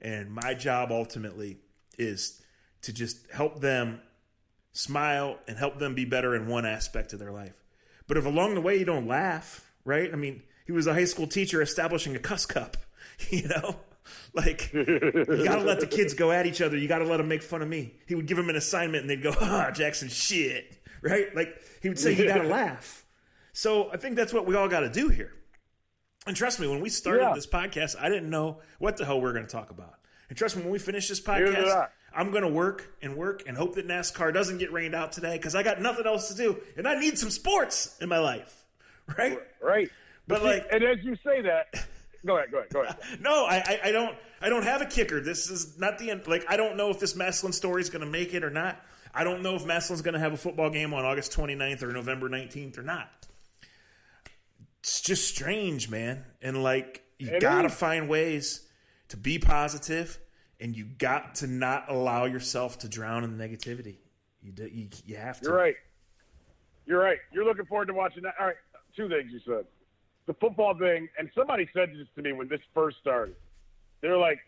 and my job ultimately is to just help them smile, and help them be better in one aspect of their life. But if along the way you don't laugh, right? I mean, he was a high school teacher establishing a cuss cup, you know? Like, you gotta let the kids go at each other. You gotta let them make fun of me. He would give them an assignment and they'd go, ah, Jackson, shit, right? Like, he would say, you gotta laugh. So I think that's what we all gotta do here. And trust me, when we started yeah. this podcast, I didn't know what the hell we are going to talk about. And trust me, when we finish this podcast, I'm going to work and work and hope that NASCAR doesn't get rained out today because I got nothing else to do and I need some sports in my life. Right? Right. But, but like, and as you say that, go ahead, go ahead, go ahead. no, I, I don't, I don't have a kicker. This is not the end. Like, I don't know if this Massillon story is going to make it or not. I don't know if Massillon's going to have a football game on August 29th or November 19th or not. It's just strange, man. And like, you got to find ways to be positive and you got to not allow yourself to drown in negativity. You do, you, you have to. You're right. You're right. You're looking forward to watching that. All right, two things you said. The football thing, and somebody said this to me when this first started. They're like,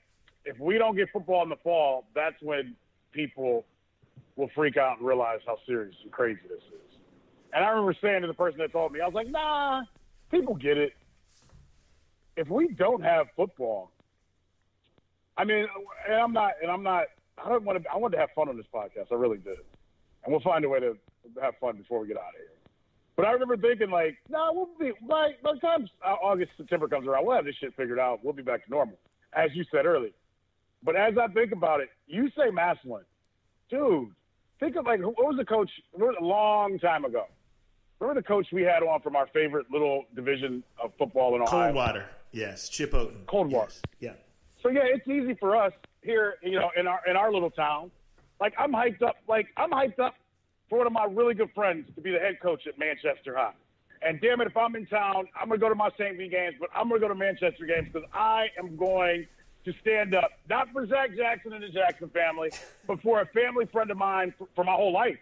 if we don't get football in the fall, that's when people will freak out and realize how serious and crazy this is. And I remember saying to the person that told me, I was like, nah, people get it. If we don't have football, I mean, and I'm not, and I'm not. I don't want to. I want to have fun on this podcast. I really did, and we'll find a way to have fun before we get out of here. But I remember thinking, like, no, nah, we'll be by by the time August, September comes around, we'll have this shit figured out. We'll be back to normal, as you said earlier. But as I think about it, you say Massillon, dude. Think of like what was the coach? a long time ago. Remember the coach we had on from our favorite little division of football in Ohio? Coldwater. Yes, Chip Otten. Coldwater. Yes. Yeah. So yeah, it's easy for us here, you know, in our in our little town. Like I'm hyped up. Like I'm hyped up for one of my really good friends to be the head coach at Manchester High. And damn it, if I'm in town, I'm gonna go to my St. V games, but I'm gonna go to Manchester games because I am going to stand up, not for Zac Jackson and the Jackson family, but for a family friend of mine for, for my whole life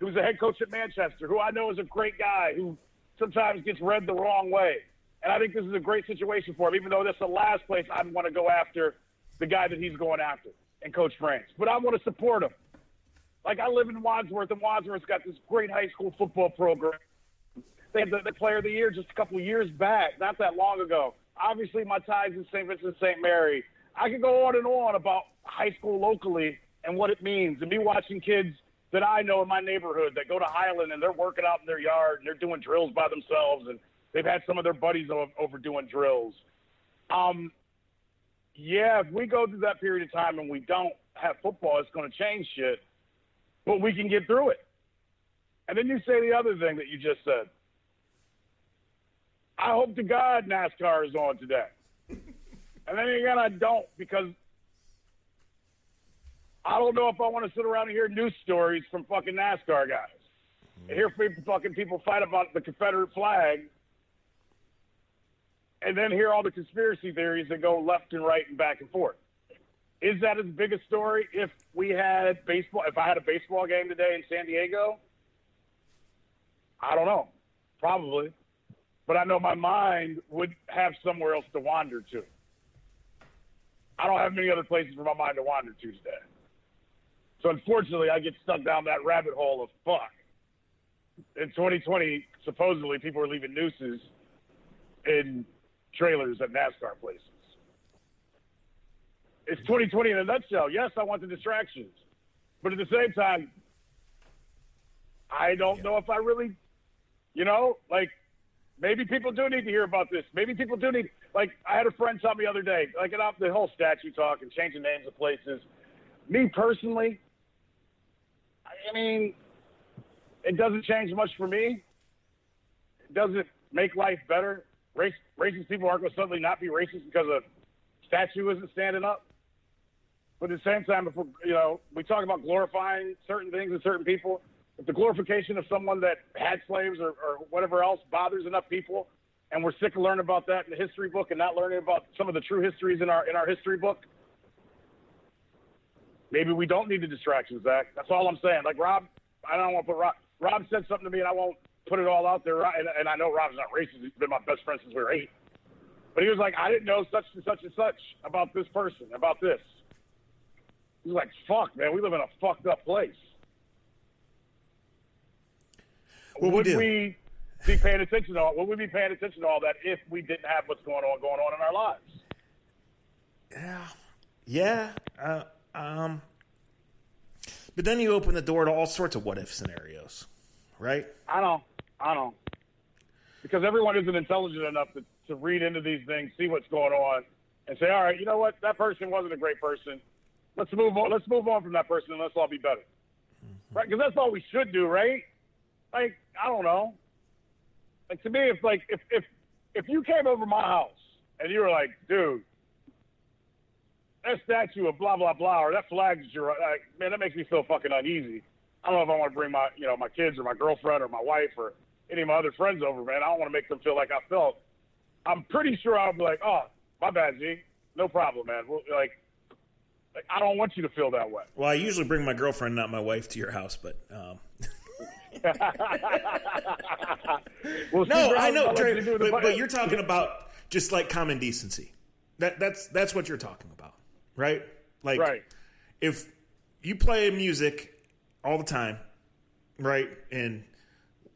who's a head coach at Manchester, who I know is a great guy who sometimes gets read the wrong way. And I think this is a great situation for him, even though that's the last place I'd want to go after the guy that he's going after and Coach France. But I want to support him. Like I live in Wadsworth, and Wadsworth's got this great high school football program. They had the, the player of the year just a couple years back, not that long ago. Obviously, my ties in St. Vincent St. Mary. I could go on and on about high school locally and what it means, and me watching kids – that I know in my neighborhood that go to Highland and they're working out in their yard and they're doing drills by themselves and they've had some of their buddies over doing drills. Um, yeah, if we go through that period of time and we don't have football, it's going to change shit, but we can get through it. And then you say the other thing that you just said. I hope to God NASCAR is on today. and then again, I don't because I don't know if I want to sit around and hear news stories from fucking NASCAR guys. And hear fucking people fight about the Confederate flag, and then hear all the conspiracy theories that go left and right and back and forth. Is that as big a story if we had baseball? If I had a baseball game today in San Diego, I don't know, probably, but I know my mind would have somewhere else to wander to. I don't have many other places for my mind to wander to today. So unfortunately, I get stuck down that rabbit hole of fuck. In 2020, supposedly people are leaving nooses in trailers at NASCAR places. It's 2020 in a nutshell. Yes, I want the distractions, but at the same time, I don't know if I really, you know, like maybe people do need to hear about this. Maybe people do need, like, I had a friend tell me the other day, like, off the whole statue talk and changing names of places. Me personally, I mean, it doesn't change much for me. It doesn't make life better. Race, racist people aren't going to suddenly not be racist because a statue isn't standing up. But at the same time, if we're, you know, we talk about glorifying certain things and certain people, if the glorification of someone that had slaves or, or whatever else bothers enough people, and we're sick of learning about that in the history book and not learning about some of the true histories in our in our history book, maybe we don't need the distractions, Zac. That's all I'm saying. Like Rob, I don't want to put Rob. Rob said something to me, and I won't put it all out there. And, and I know Rob's not racist. He's been my best friend since we were eight. But he was like, I didn't know such and such and such about this person, about this. He's like, fuck, man, we live in a fucked up place. What would we, we be paying attention to? all, Would we be paying attention to all that if we didn't have what's going on going on in our lives? Yeah, yeah. Uh, um, but then you open the door to all sorts of what if scenarios, right? I know, I know, because everyone isn't intelligent enough to, to read into these things, see what's going on, and say, all right, you know what, that person wasn't a great person. Let's move on. Let's move on from that person, and let's all be better, mm-hmm. right? Because that's all we should do, right? Like, I don't know. Like to me, if like if if if you came over my house and you were like, dude, that statue of blah blah blah or that flag that you're like, man, that makes me feel fucking uneasy. I don't know if I want to bring my you know my kids or my girlfriend or my wife or any of my other friends over, man. I don't want to make them feel like I felt. I'm pretty sure I'll be like, oh, my bad, G, no problem, man. We'll, like, like, I don't want you to feel that way. Well, I usually bring my girlfriend, not my wife, to your house, but. Um... well, no, I know, Dre, but, but you're talking about just like common decency. That that's that's what you're talking about right? Like, right. if you play music all the time, right, and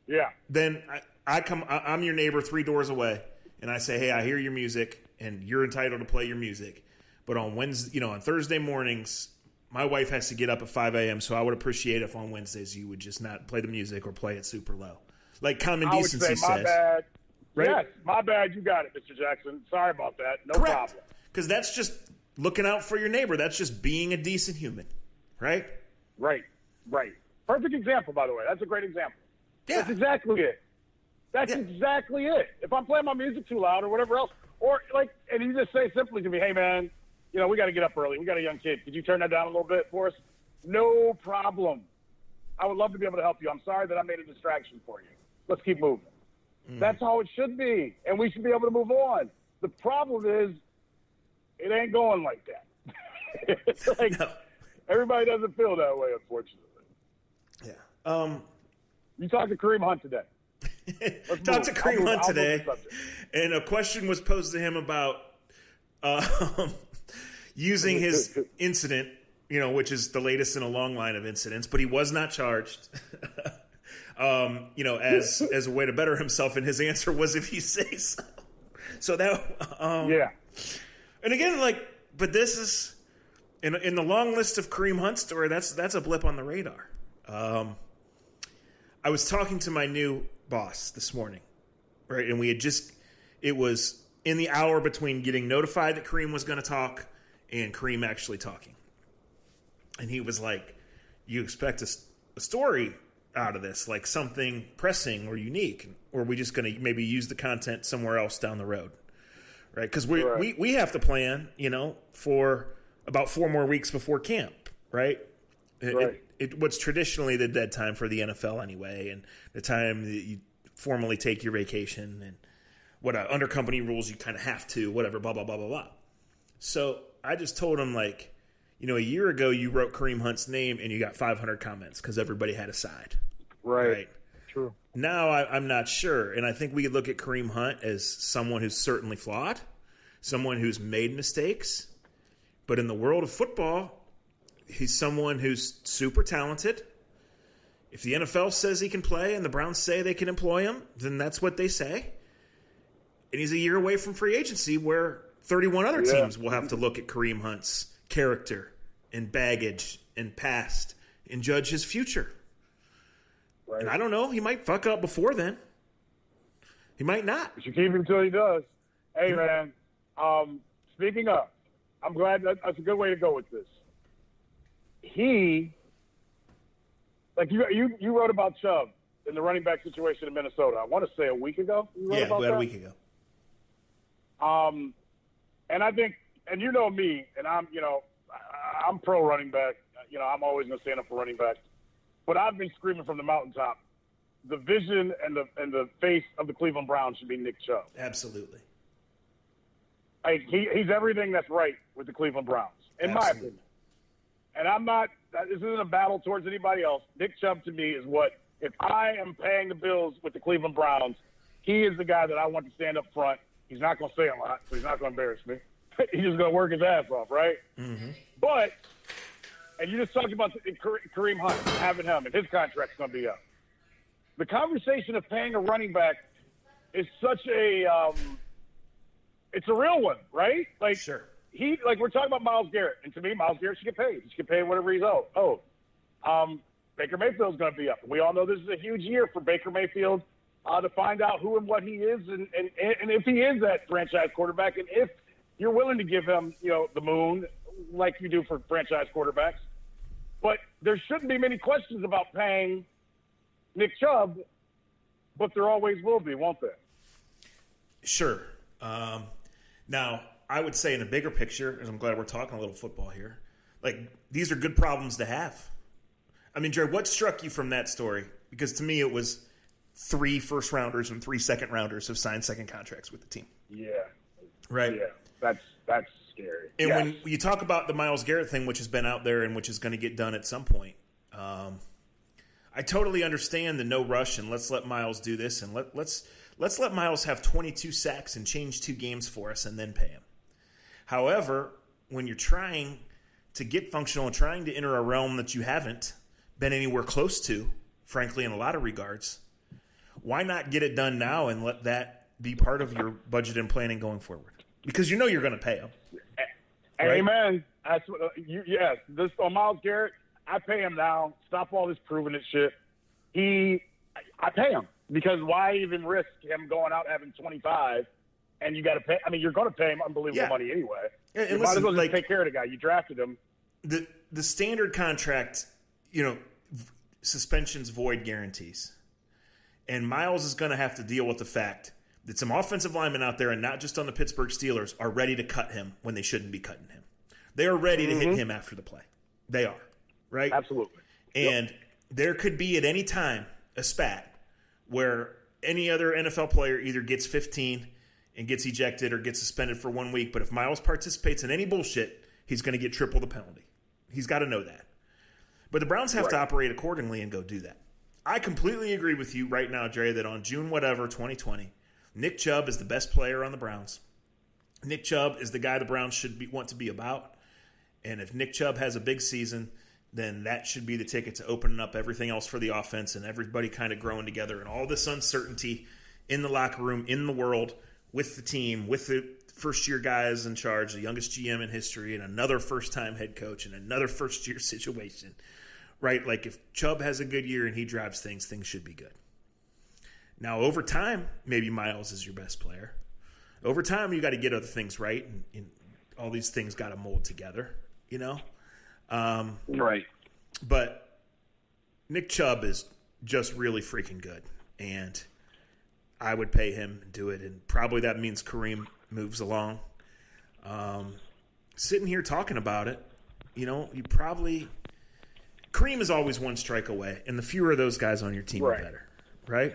yeah, then I, I come, I, I'm your neighbor three doors away, and I say, hey, I hear your music, and you're entitled to play your music, but on Wednesday, you know, on Thursday mornings. My wife has to get up at 5 a.m., so I would appreciate if on Wednesdays you would just not play the music or play it super low. Like common decency I would say, my says. Bad. Right? Yes, my bad. You got it, Mr. Jackson. Sorry about that. No Correct. problem. Because that's just looking out for your neighbor. That's just being a decent human, right? Right, right. Perfect example, by the way. That's a great example. Yeah. That's exactly it. That's Yeah. exactly it. If I'm playing my music too loud or whatever else, or like, and you just say simply to me, "Hey, man, you know, we got to get up early. We got a young kid. Could you turn that down a little bit for us?" No problem. I would love to be able to help you. I'm sorry that I made a distraction for you. Let's keep moving. Mm. That's how it should be, and we should be able to move on. The problem is, it ain't going like that. It's like No. everybody doesn't feel that way, unfortunately. Um, You talked to Kareem Hunt today. talked to I'll Kareem Hunt move today, and a question was posed to him about um, using his incident, you know, which is the latest in a long line of incidents, but he was not charged. um, you know, as as a way to better himself, and his answer was if he says so. So that, um, Yeah. and again, like, but this is in in the long list of Kareem Hunt story. That's that's a blip on the radar. Um, I was talking to my new boss this morning, right, and we had just it was in the hour between getting notified that Kareem was going to talk and Kareem actually talking, and he was like, "You expect a story out of this, like something pressing or unique, or are we just going to maybe use the content somewhere else down the road?" right? Because we, Right. we we have to plan, you know, for about four more weeks before camp, right? Right. It, it, what's traditionally the dead time for the NFL anyway, and the time that you formally take your vacation, and what uh, under company rules you kind of have to, whatever, blah blah blah blah blah. So I just told him like, you know, a year ago you wrote Kareem Hunt's name and you got 500 comments because everybody had a side, Right. right? True. Now I, I'm not sure, and I think we could look at Kareem Hunt as someone who's certainly flawed, someone who's made mistakes, but in the world of football, he's someone who's super talented. If the NFL says he can play and the Browns say they can employ him, then that's what they say. And he's a year away from free agency, where 31 other Yeah. teams will have to look at Kareem Hunt's character and baggage and past and judge his future. Right. And I don't know. He might fuck up before then. He might not. You should keep him until he does. Hey, man. Um, speaking of, I'm glad that, that's a good way to go with this. He, like you, you, you wrote about Chubb in the running back situation in Minnesota. I want to say a week ago. You wrote Yeah, about about a week ago. Um, and I think, and you know me, and I'm, you know, I- I'm pro running back. You know, I'm always going to stand up for running backs. But I've been screaming from the mountaintop. The vision and the and the face of the Cleveland Browns should be Nick Chubb. Absolutely. Like he, he's everything that's right with the Cleveland Browns, in my opinion. And I'm not. This isn't a battle towards anybody else. Nick Chubb to me is what if I am paying the bills with the Cleveland Browns, he is the guy that I want to stand up front. He's not going to say a lot, so he's not going to embarrass me. he's just going to work his ass off, right? But and you just talked about the- Kareem Hunt having him, and his contract's going to be up. The conversation of paying a running back is such a um, it's a real one, right? Like Sure. He like we're talking about Myles Garrett, and to me, Myles Garrett should get paid. He should get paid whatever he's owed. Oh, um, Baker Mayfield's going to be up. We all know this is a huge year for Baker Mayfield uh, to find out who and what he is, and, and and if he is that franchise quarterback, and if you're willing to give him, you know, the moon like you do for franchise quarterbacks. But there shouldn't be many questions about paying Nick Chubb, but there always will be, won't there? Sure. Um, now, I would say in a bigger picture, and I'm glad we're talking a little football here, like these are good problems to have. I mean, Jared, what struck you from that story? Because to me, it was three first rounders and three second rounders have signed second contracts with the team. Yeah, Right. yeah, that's that's scary. And Yes. when you talk about the Myles Garrett thing, which has been out there and which is going to get done at some point, um, I totally understand the no rush and let's let Myles do this and let let's let's let Myles have 22 sacks and change two games for us and then pay him. However, when you're trying to get functional and trying to enter a realm that you haven't been anywhere close to, frankly, in a lot of regards, why not get it done now and let that be part of your budget and planning going forward? Because you know you're going to pay him. Right. Amen. What, uh, you, yes. This on Myles Garrett, I pay him now. Stop all this proving it shit. He, I, I pay him because why even risk him going out having twenty five, and you got to pay. I mean, you're going to pay him unbelievable Yeah. money anyway. And- and you might as well just like- take care of the guy. You drafted him. the the standard contract, you know, v- suspensions void guarantees. And Myles is going to have to deal with the fact that some offensive linemen out there, and not just on the Pittsburgh Steelers, are ready to cut him when they shouldn't be cutting him. They are ready to mm-hmm. hit him after the play. They are, right? Absolutely. And yep. there could be at any time a spat where any other NFL player either gets 15 and gets ejected or gets suspended for one week. But if Myles participates in any bullshit, he's going to get triple the penalty. He's got to know that. But the Browns have right. to operate accordingly and go do that. I completely agree with you right now, Jerry, that on June whatever 2020, Nick Chubb is the best player on the Browns. Nick Chubb is the guy the Browns should be, want to be about. And if Nick Chubb has a big season, then that should be the ticket to opening up everything else for the offense and everybody kind of growing together and all this uncertainty in the locker room, in the world, with the team, with the first year guys in charge, the youngest GM in history, and another first time head coach and another first year situation. Right? Like if Chubb has a good year and he drives things, things should be good. Now, over time, maybe Myles is your best player. Over time, you got to get other things right, and, and all these things got to mold together, you know? Um, right. But Nick Chubb is just really freaking good, and I would pay him and do it, and probably that means Kareem moves along. Um, sitting here talking about it, you know, you probably Kareem is always one strike away, and the fewer of those guys on your team, right. the better, right?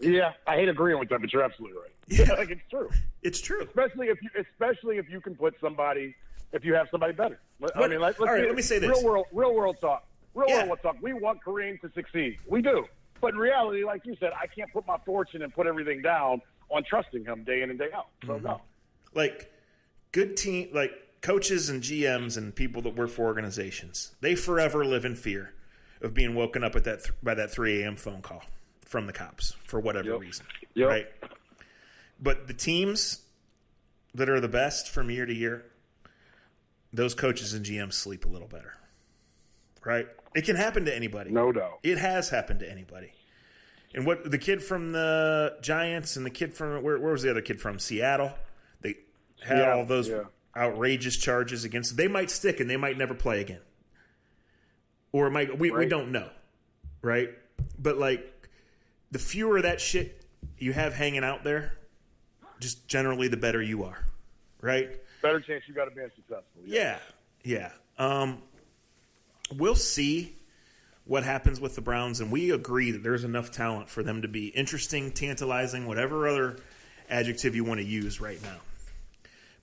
Yeah, I hate agreeing with that, but you're absolutely right. Yeah, like it's true. It's true, especially if you, especially if you can put somebody if you have somebody better. I mean, let, us all right, let me say this: real world, real world talk. Real yeah. world talk. We want Kareem to succeed. We do, but in reality, like you said, I can't put my fortune and put everything down on trusting him day in and day out. So mm-hmm. no. Like good team, like coaches and GMs and people that work for organizations, they forever live in fear of being woken up at that th- by that 3 a.m. phone call from the cops for whatever yep. reason, yep. right? But the teams that are the best from year to year those coaches and GMs sleep a little better. Right? It can happen to anybody. No doubt. It has happened to anybody. And what the kid from the Giants and the kid from where, where was the other kid from Seattle? They had yeah, all those yeah. outrageous charges against. They might stick and they might never play again, or might we, right. we don't know, right? But like the fewer that shit you have hanging out there, just generally the better you are, right? better chance you got of being successful. Yeah, yeah. yeah. Um, we'll see what happens with the Browns, and we agree that there's enough talent for them to be interesting, tantalizing, whatever other adjective you want to use right now.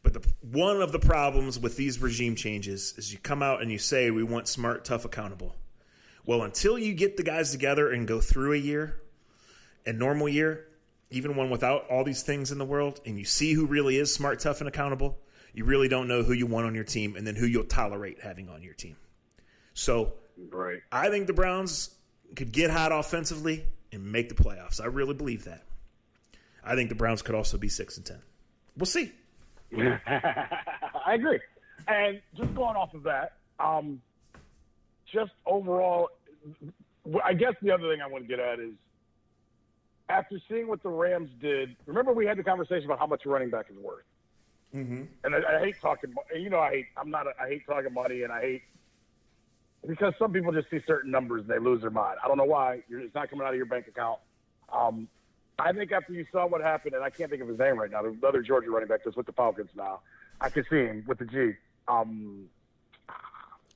But the, one of the problems with these regime changes is you come out and you say we want smart, tough, accountable. Well, until you get the guys together and go through a year, a normal year, even one without all these things in the world, and you see who really is smart, tough, and accountable, you really don't know who you want on your team and then who you'll tolerate having on your team. So right. I think the Browns could get hot offensively and make the playoffs. I really believe that. I think the Browns could also be six and ten. We'll see. I agree. And just going off of that, um, just overall, I guess the other thing I want to get at is after seeing what the Rams did. Remember, we had the conversation about how much running back is worth. Mm-hmm. And I, I hate talking. You know, I hate. I'm not. A, I hate talking money, and I hate because some people just see certain numbers and they lose their mind. I don't know why. You're, it's not coming out of your bank account. Um, I think after you saw what happened, and I can't think of his name right now, the other Georgia running back that's with the Falcons now. I can see him with the G. Um,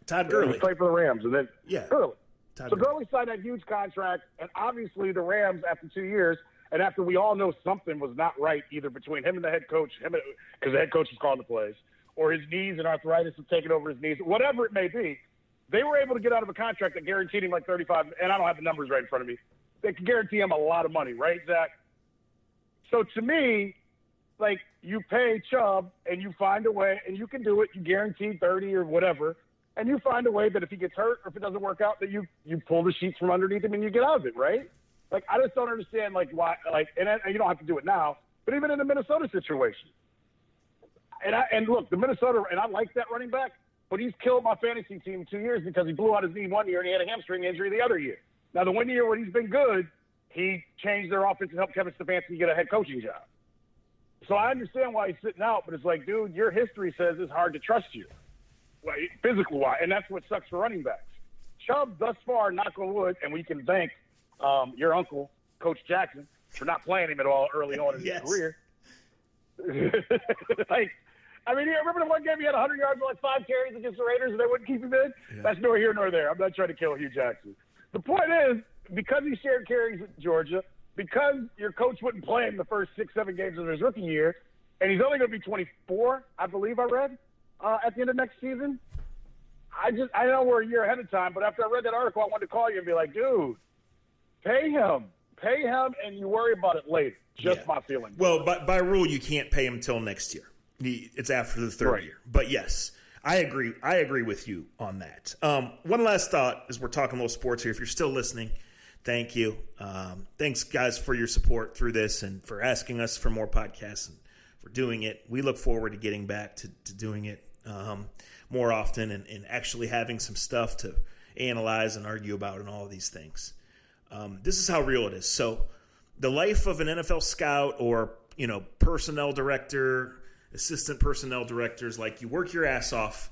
Todd Gurley played for the Rams, and then yeah, Gurley. Todd so Gurley signed that huge contract, and obviously the Rams, after two years, and after we all know something was not right either between him and the head coach, him because the head coach was calling the plays, or his knees and arthritis was taking over his knees, whatever it may be, they were able to get out of a contract that guaranteed him like 35. And I don't have the numbers right in front of me. They could guarantee him a lot of money, right, Zac? So to me, like you pay Chubb and you find a way, and you can do it. You guarantee 30 or whatever, and you find a way that if he gets hurt or if it doesn't work out, that you you pull the sheets from underneath him and you get out of it, right? Like I just don't understand like why like and, and you don't have to do it now, but even in the Minnesota situation. And I and look, the Minnesota and I like that running back, but he's killed my fantasy team two years because he blew out his knee one year and he had a hamstring injury the other year. Now the one year when he's been good, he changed their offense and helped Kevin Stefanski get a head coaching job. So I understand why he's sitting out, but it's like, dude, your history says it's hard to trust you, physical wise, and that's what sucks for running backs. Chubb thus far, knock on wood, and we can thank um, your uncle, Coach Jackson, for not playing him at all early on in yes. his career. like, I mean, you remember the one game he had 100 yards and like five carries against the Raiders and they wouldn't keep him in? Yeah. That's nor here nor there. I'm not trying to kill Hue Jackson. The point is, because he shared carries at Georgia, because your coach wouldn't play him the first six, seven games of his rookie year, and he's only going to be 24, I believe I read, uh, at the end of next season. I just I know we're a year ahead of time, but after I read that article, I wanted to call you and be like, dude, pay him, pay him, and you worry about it later. Just yeah. my feeling. Well, by, by rule, you can't pay him until next year. It's after the third right. year. But yes, I agree. I agree with you on that. Um, one last thought as we're talking a little sports here. If you're still listening, thank you. Um, thanks, guys, for your support through this and for asking us for more podcasts and for doing it. We look forward to getting back to, to doing it um, more often and, and, actually having some stuff to analyze and argue about and all of these things. Um, this is how real it is. So, the life of an NFL scout or you know personnel director, assistant personnel directors, like you work your ass off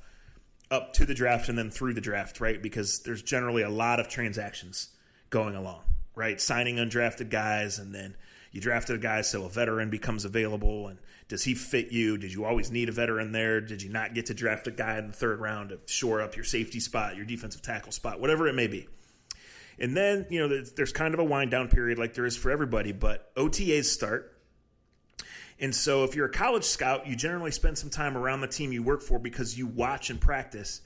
up to the draft and then through the draft, right? Because there's generally a lot of transactions going along, right? Signing undrafted guys and then you drafted a guy so a veteran becomes available and does he fit you? Did you always need a veteran there? Did you not get to draft a guy in the third round to shore up your safety spot, your defensive tackle spot, whatever it may be? And then, you know, there's kind of a wind down period like there is for everybody, but OTAs start. And so if you're a college scout, you generally spend some time around the team you work for because you watch and practice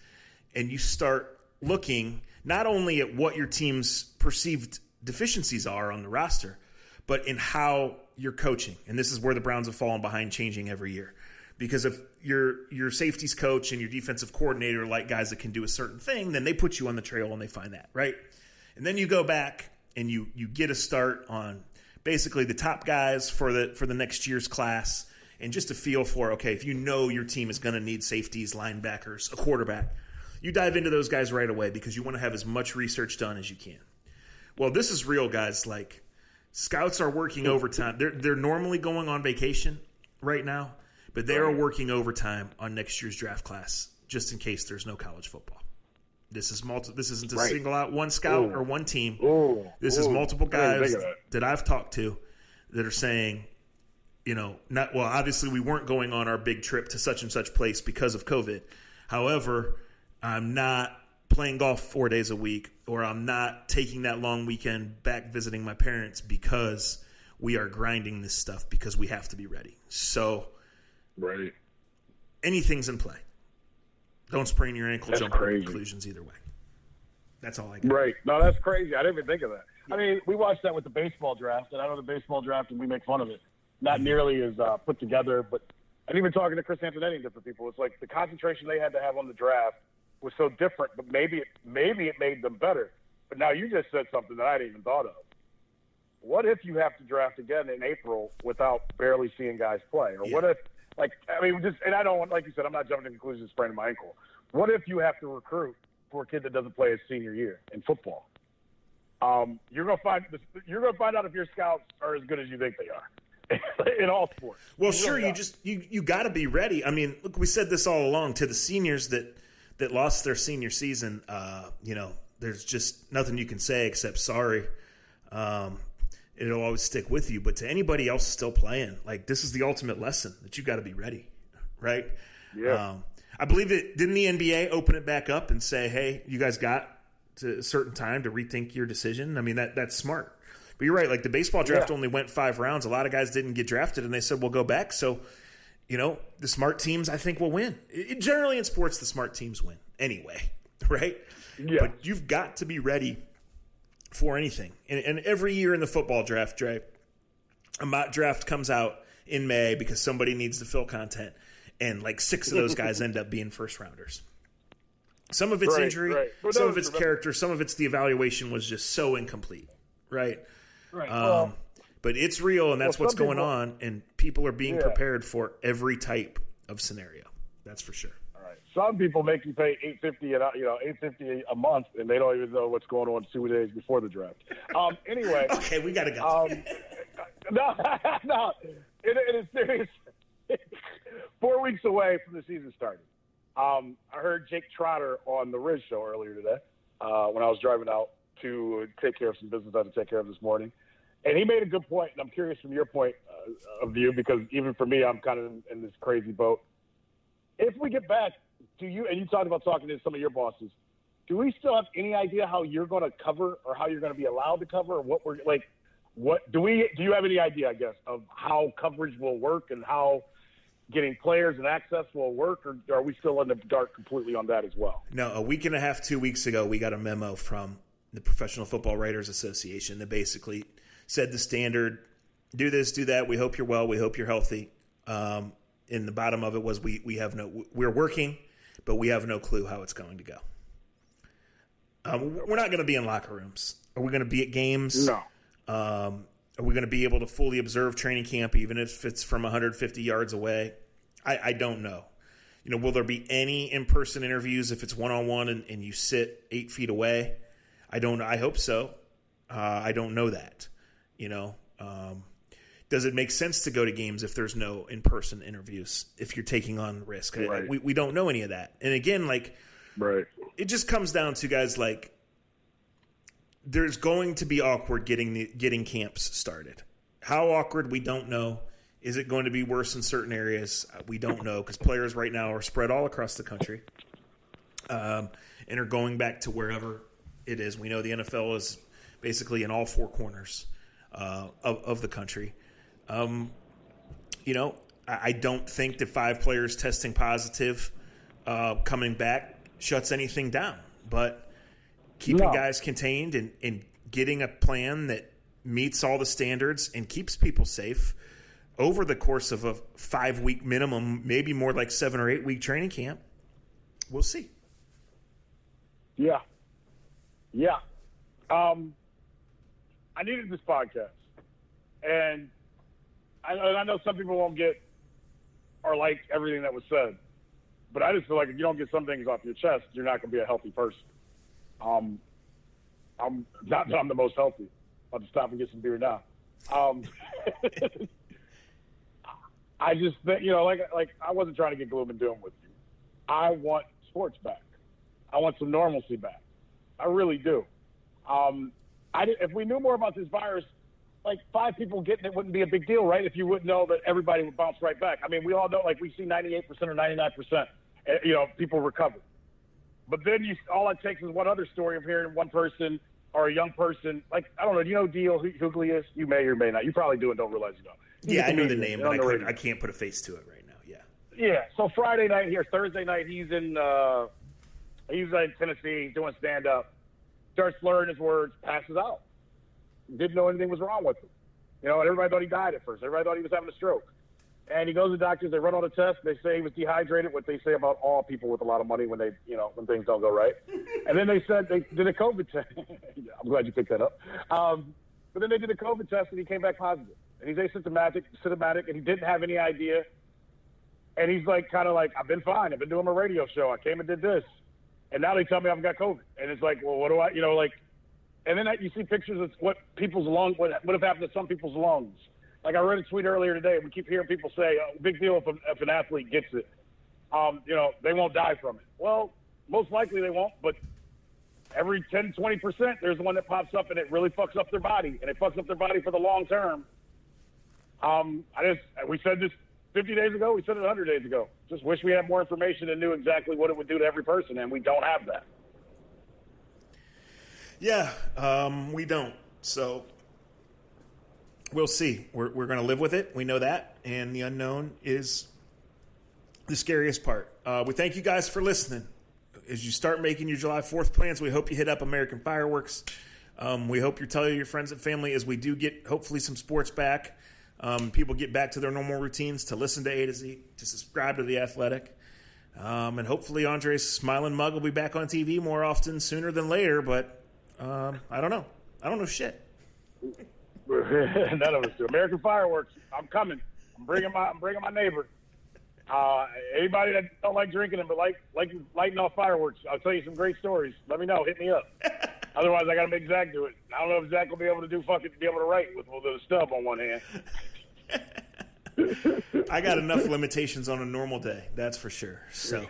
and you start looking not only at what your team's perceived deficiencies are on the roster, but in how you're coaching. And this is where the Browns have fallen behind changing every year. Because if your your safeties coach and your defensive coordinator like guys that can do a certain thing, then they put you on the trail and they find that, right? And then you go back and you you get a start on basically the top guys for the for the next year's class and just a feel for okay, if you know your team is going to need safeties, linebackers, a quarterback, you dive into those guys right away because you want to have as much research done as you can. Well, this is real, guys. Like Scouts are working overtime. They're they're normally going on vacation right now, but they are working overtime on next year's draft class just in case there's no college football. This is multi- This isn't to right. single out one scout Ooh. or one team. Ooh. This Ooh. is multiple guys that I've talked to that are saying, you know, not well. Obviously, we weren't going on our big trip to such and such place because of COVID. However, I'm not playing golf four days a week or I'm not taking that long weekend back visiting my parents because we are grinding this stuff because we have to be ready. So, right, anything's in play. Don't sprain your ankle, that's jump to conclusions either way. That's all I got. Right. No, that's crazy. I didn't even think of that. Yeah. I mean, we watched that with the baseball draft, and I know the baseball draft, and we make fun of it. Not mm-hmm. nearly as uh, put together, but and even talking to Chris Antonetti and different people, it's like the concentration they had to have on the draft was so different, but maybe it, maybe it made them better. But now you just said something that I hadn't even thought of. What if you have to draft again in April without barely seeing guys play? Or yeah. what if, like, I mean, just and I don't like you said, I'm not jumping to conclusions spraining my ankle. What if you have to recruit for a kid that doesn't play his senior year in football? Um, you're gonna find you're gonna find out if your scouts are as good as you think they are in all sports. Well, you sure, you just you you got to be ready. I mean, look, we said this all along to the seniors that that lost their senior season, uh, you know, there's just nothing you can say except sorry. Um, it'll always stick with you. But to anybody else still playing, like this is the ultimate lesson that you got to be ready, right? Yeah. Um, I believe it. Didn't the NBA open it back up and say, "Hey, you guys got to a certain time to rethink your decision"? I mean, that that's smart. But you're right. Like the baseball draft yeah. only went five rounds. A lot of guys didn't get drafted, and they said, "We'll go back." So you know, the smart teams I think will win. It, generally in sports, the smart teams win anyway, right? Yeah. But you've got to be ready for anything. And, and every year in the football draft, Dre, a mock draft comes out in May because somebody needs to fill content, and like six of those guys end up being first rounders. Some of it's right, injury, right. well, some of it's character, some of it's the evaluation was just so incomplete, right? Right. Um, well, but it's real, and that's well, what's going people, on, and people are being yeah. prepared for every type of scenario. That's for sure. Some people make you pay eight fifty, and you know, eight fifty a month, and they don't even know what's going on two days before the draft. Um, anyway. okay, we gotta go. Um, no, no, it, it is serious. Four weeks away from the season starting. Um, I heard Jake Trotter on the Ridge show earlier today uh, when I was driving out to take care of some business I had to take care of this morning. And he made a good point, and I'm curious from your point uh, of view because even for me, I'm kind of in, in this crazy boat. If we get back, do you and you talked about talking to some of your bosses? Do we still have any idea how you're going to cover or how you're going to be allowed to cover or what we're like? What do we? Do you have any idea? I guess of how coverage will work and how getting players and access will work, or are we still in the dark completely on that as well? No, a week and a half, two weeks ago, we got a memo from the Professional Football Writers Association that basically said the standard do this, do that. We hope you're well. We hope you're healthy. Um, and the bottom of it was we we have no we're working, but we have no clue how it's going to go. Um, we're not going to be in locker rooms. Are we going to be at games? No. Um, are we going to be able to fully observe training camp, even if it's from 150 yards away? I, I don't know. You know, will there be any in-person interviews if it's one-on-one and, and you sit eight feet away? I don't. I hope so. Uh, I don't know that. You know, um, does it make sense to go to games if there's no in-person interviews? If you're taking on risk, right. We we don't know any of that. And again, like, right, it just comes down to guys like there's going to be awkward getting the, getting camps started. How awkward we don't know. Is it going to be worse in certain areas? Uh, we don't know because players right now are spread all across the country, um, and are going back to wherever it is. We know the NFL is basically in all four corners uh, of, of, the country. Um, you know, I, I, don't think that five players testing positive uh, coming back shuts anything down, but keeping no. guys contained and, and getting a plan that meets all the standards and keeps people safe over the course of a five week minimum, maybe more like seven or eight week training camp. We'll see. Yeah. Yeah. Um, I needed this podcast. And I, I know some people won't get or like everything that was said, but I just feel like if you don't get some things off your chest, you're not going to be a healthy person. Um, I'm not that I'm the most healthy. I'll just stop and get some beer now. Um, I just, think you know, like like I wasn't trying to get gloom and doom with you. I want sports back. I want some normalcy back. I really do. Um, I if we knew more about this virus, like five people getting it wouldn't be a big deal, right? If you wouldn't know that everybody would bounce right back. I mean, we all know, like we see 98% or 99%, eh, you know, people recover. But then you all it takes is one other story of hearing one person or a young person. Like I don't know, do you know D.L. Hughley is? You may or may not. You probably do and don't realize you know. He's yeah, I know the name, but I, could, I can't put a face to it right now. Yeah. Yeah. So Friday night here, Thursday night, he's in uh, he's in Tennessee doing stand up. Starts slurring his words, passes out. Didn't know anything was wrong with him. You know, and everybody thought he died at first. Everybody thought he was having a stroke. And he goes to the doctors. They run all the tests. They say he was dehydrated. What they say about all people with a lot of money when they, you know, when things don't go right. and then they said they did a COVID test. I'm glad you picked that up. Um, but then they did a COVID test and he came back positive. And he's asymptomatic, symptomatic, and he didn't have any idea. And he's like, kind of like, I've been fine. I've been doing my radio show. I came and did this, and now they tell me I've got COVID. And it's like, well, what do I, you know, like, and then you see pictures of what people's lungs, what would have happened to some people's lungs like I read a tweet earlier today. We keep hearing people say, oh, "Big deal if, a, if an athlete gets it, um, you know, they won't die from it." Well, most likely they won't, but every 10, 20 percent, there's one that pops up and it really fucks up their body, and it fucks up their body for the long term. Um, I just we said this 50 days ago. We said it 100 days ago. Just wish we had more information and knew exactly what it would do to every person, and we don't have that. Yeah, um, we don't. So we'll see. We're, we're going to live with it. We know that. And the unknown is the scariest part. Uh, we thank you guys for listening. As you start making your July 4th plans, we hope you hit up American Fireworks. Um, we hope you're telling your friends and family as we do get hopefully some sports back. Um, people get back to their normal routines to listen to A to Z, to subscribe to The Athletic. Um, and hopefully Andre's smiling mug will be back on TV more often sooner than later, but um, I don't know. I don't know shit. None of us do. American Fireworks. I'm coming. I'm bringing my. I'm bringing my neighbor. Uh, anybody that don't like drinking them but like like lighting off fireworks, I'll tell you some great stories. Let me know. Hit me up. Otherwise, I got to make Zac do it. I don't know if Zac will be able to do fucking to be able to write with, a stub on one hand. I got enough limitations on a normal day. That's for sure. So,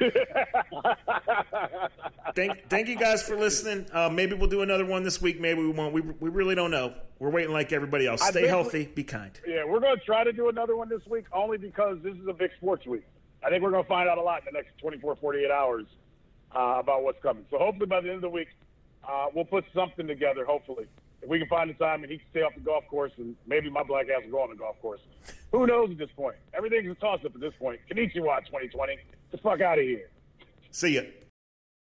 thank thank you guys for listening. Uh, maybe we'll do another one this week. Maybe we won't. We we really don't know. We're waiting like everybody else. Stay healthy. Be kind. Yeah, we're going to try to do another one this week only because this is a big sports week. I think we're going to find out a lot in the next 24, 48 hours uh, about what's coming. So hopefully by the end of the week, uh, we'll put something together. Hopefully, if we can find the time and he can stay off the golf course, and maybe my black ass will go on the golf course. Who knows at this point? Everything's a toss up at this point. Konnichiwa 2020. Get the fuck out of here. See ya.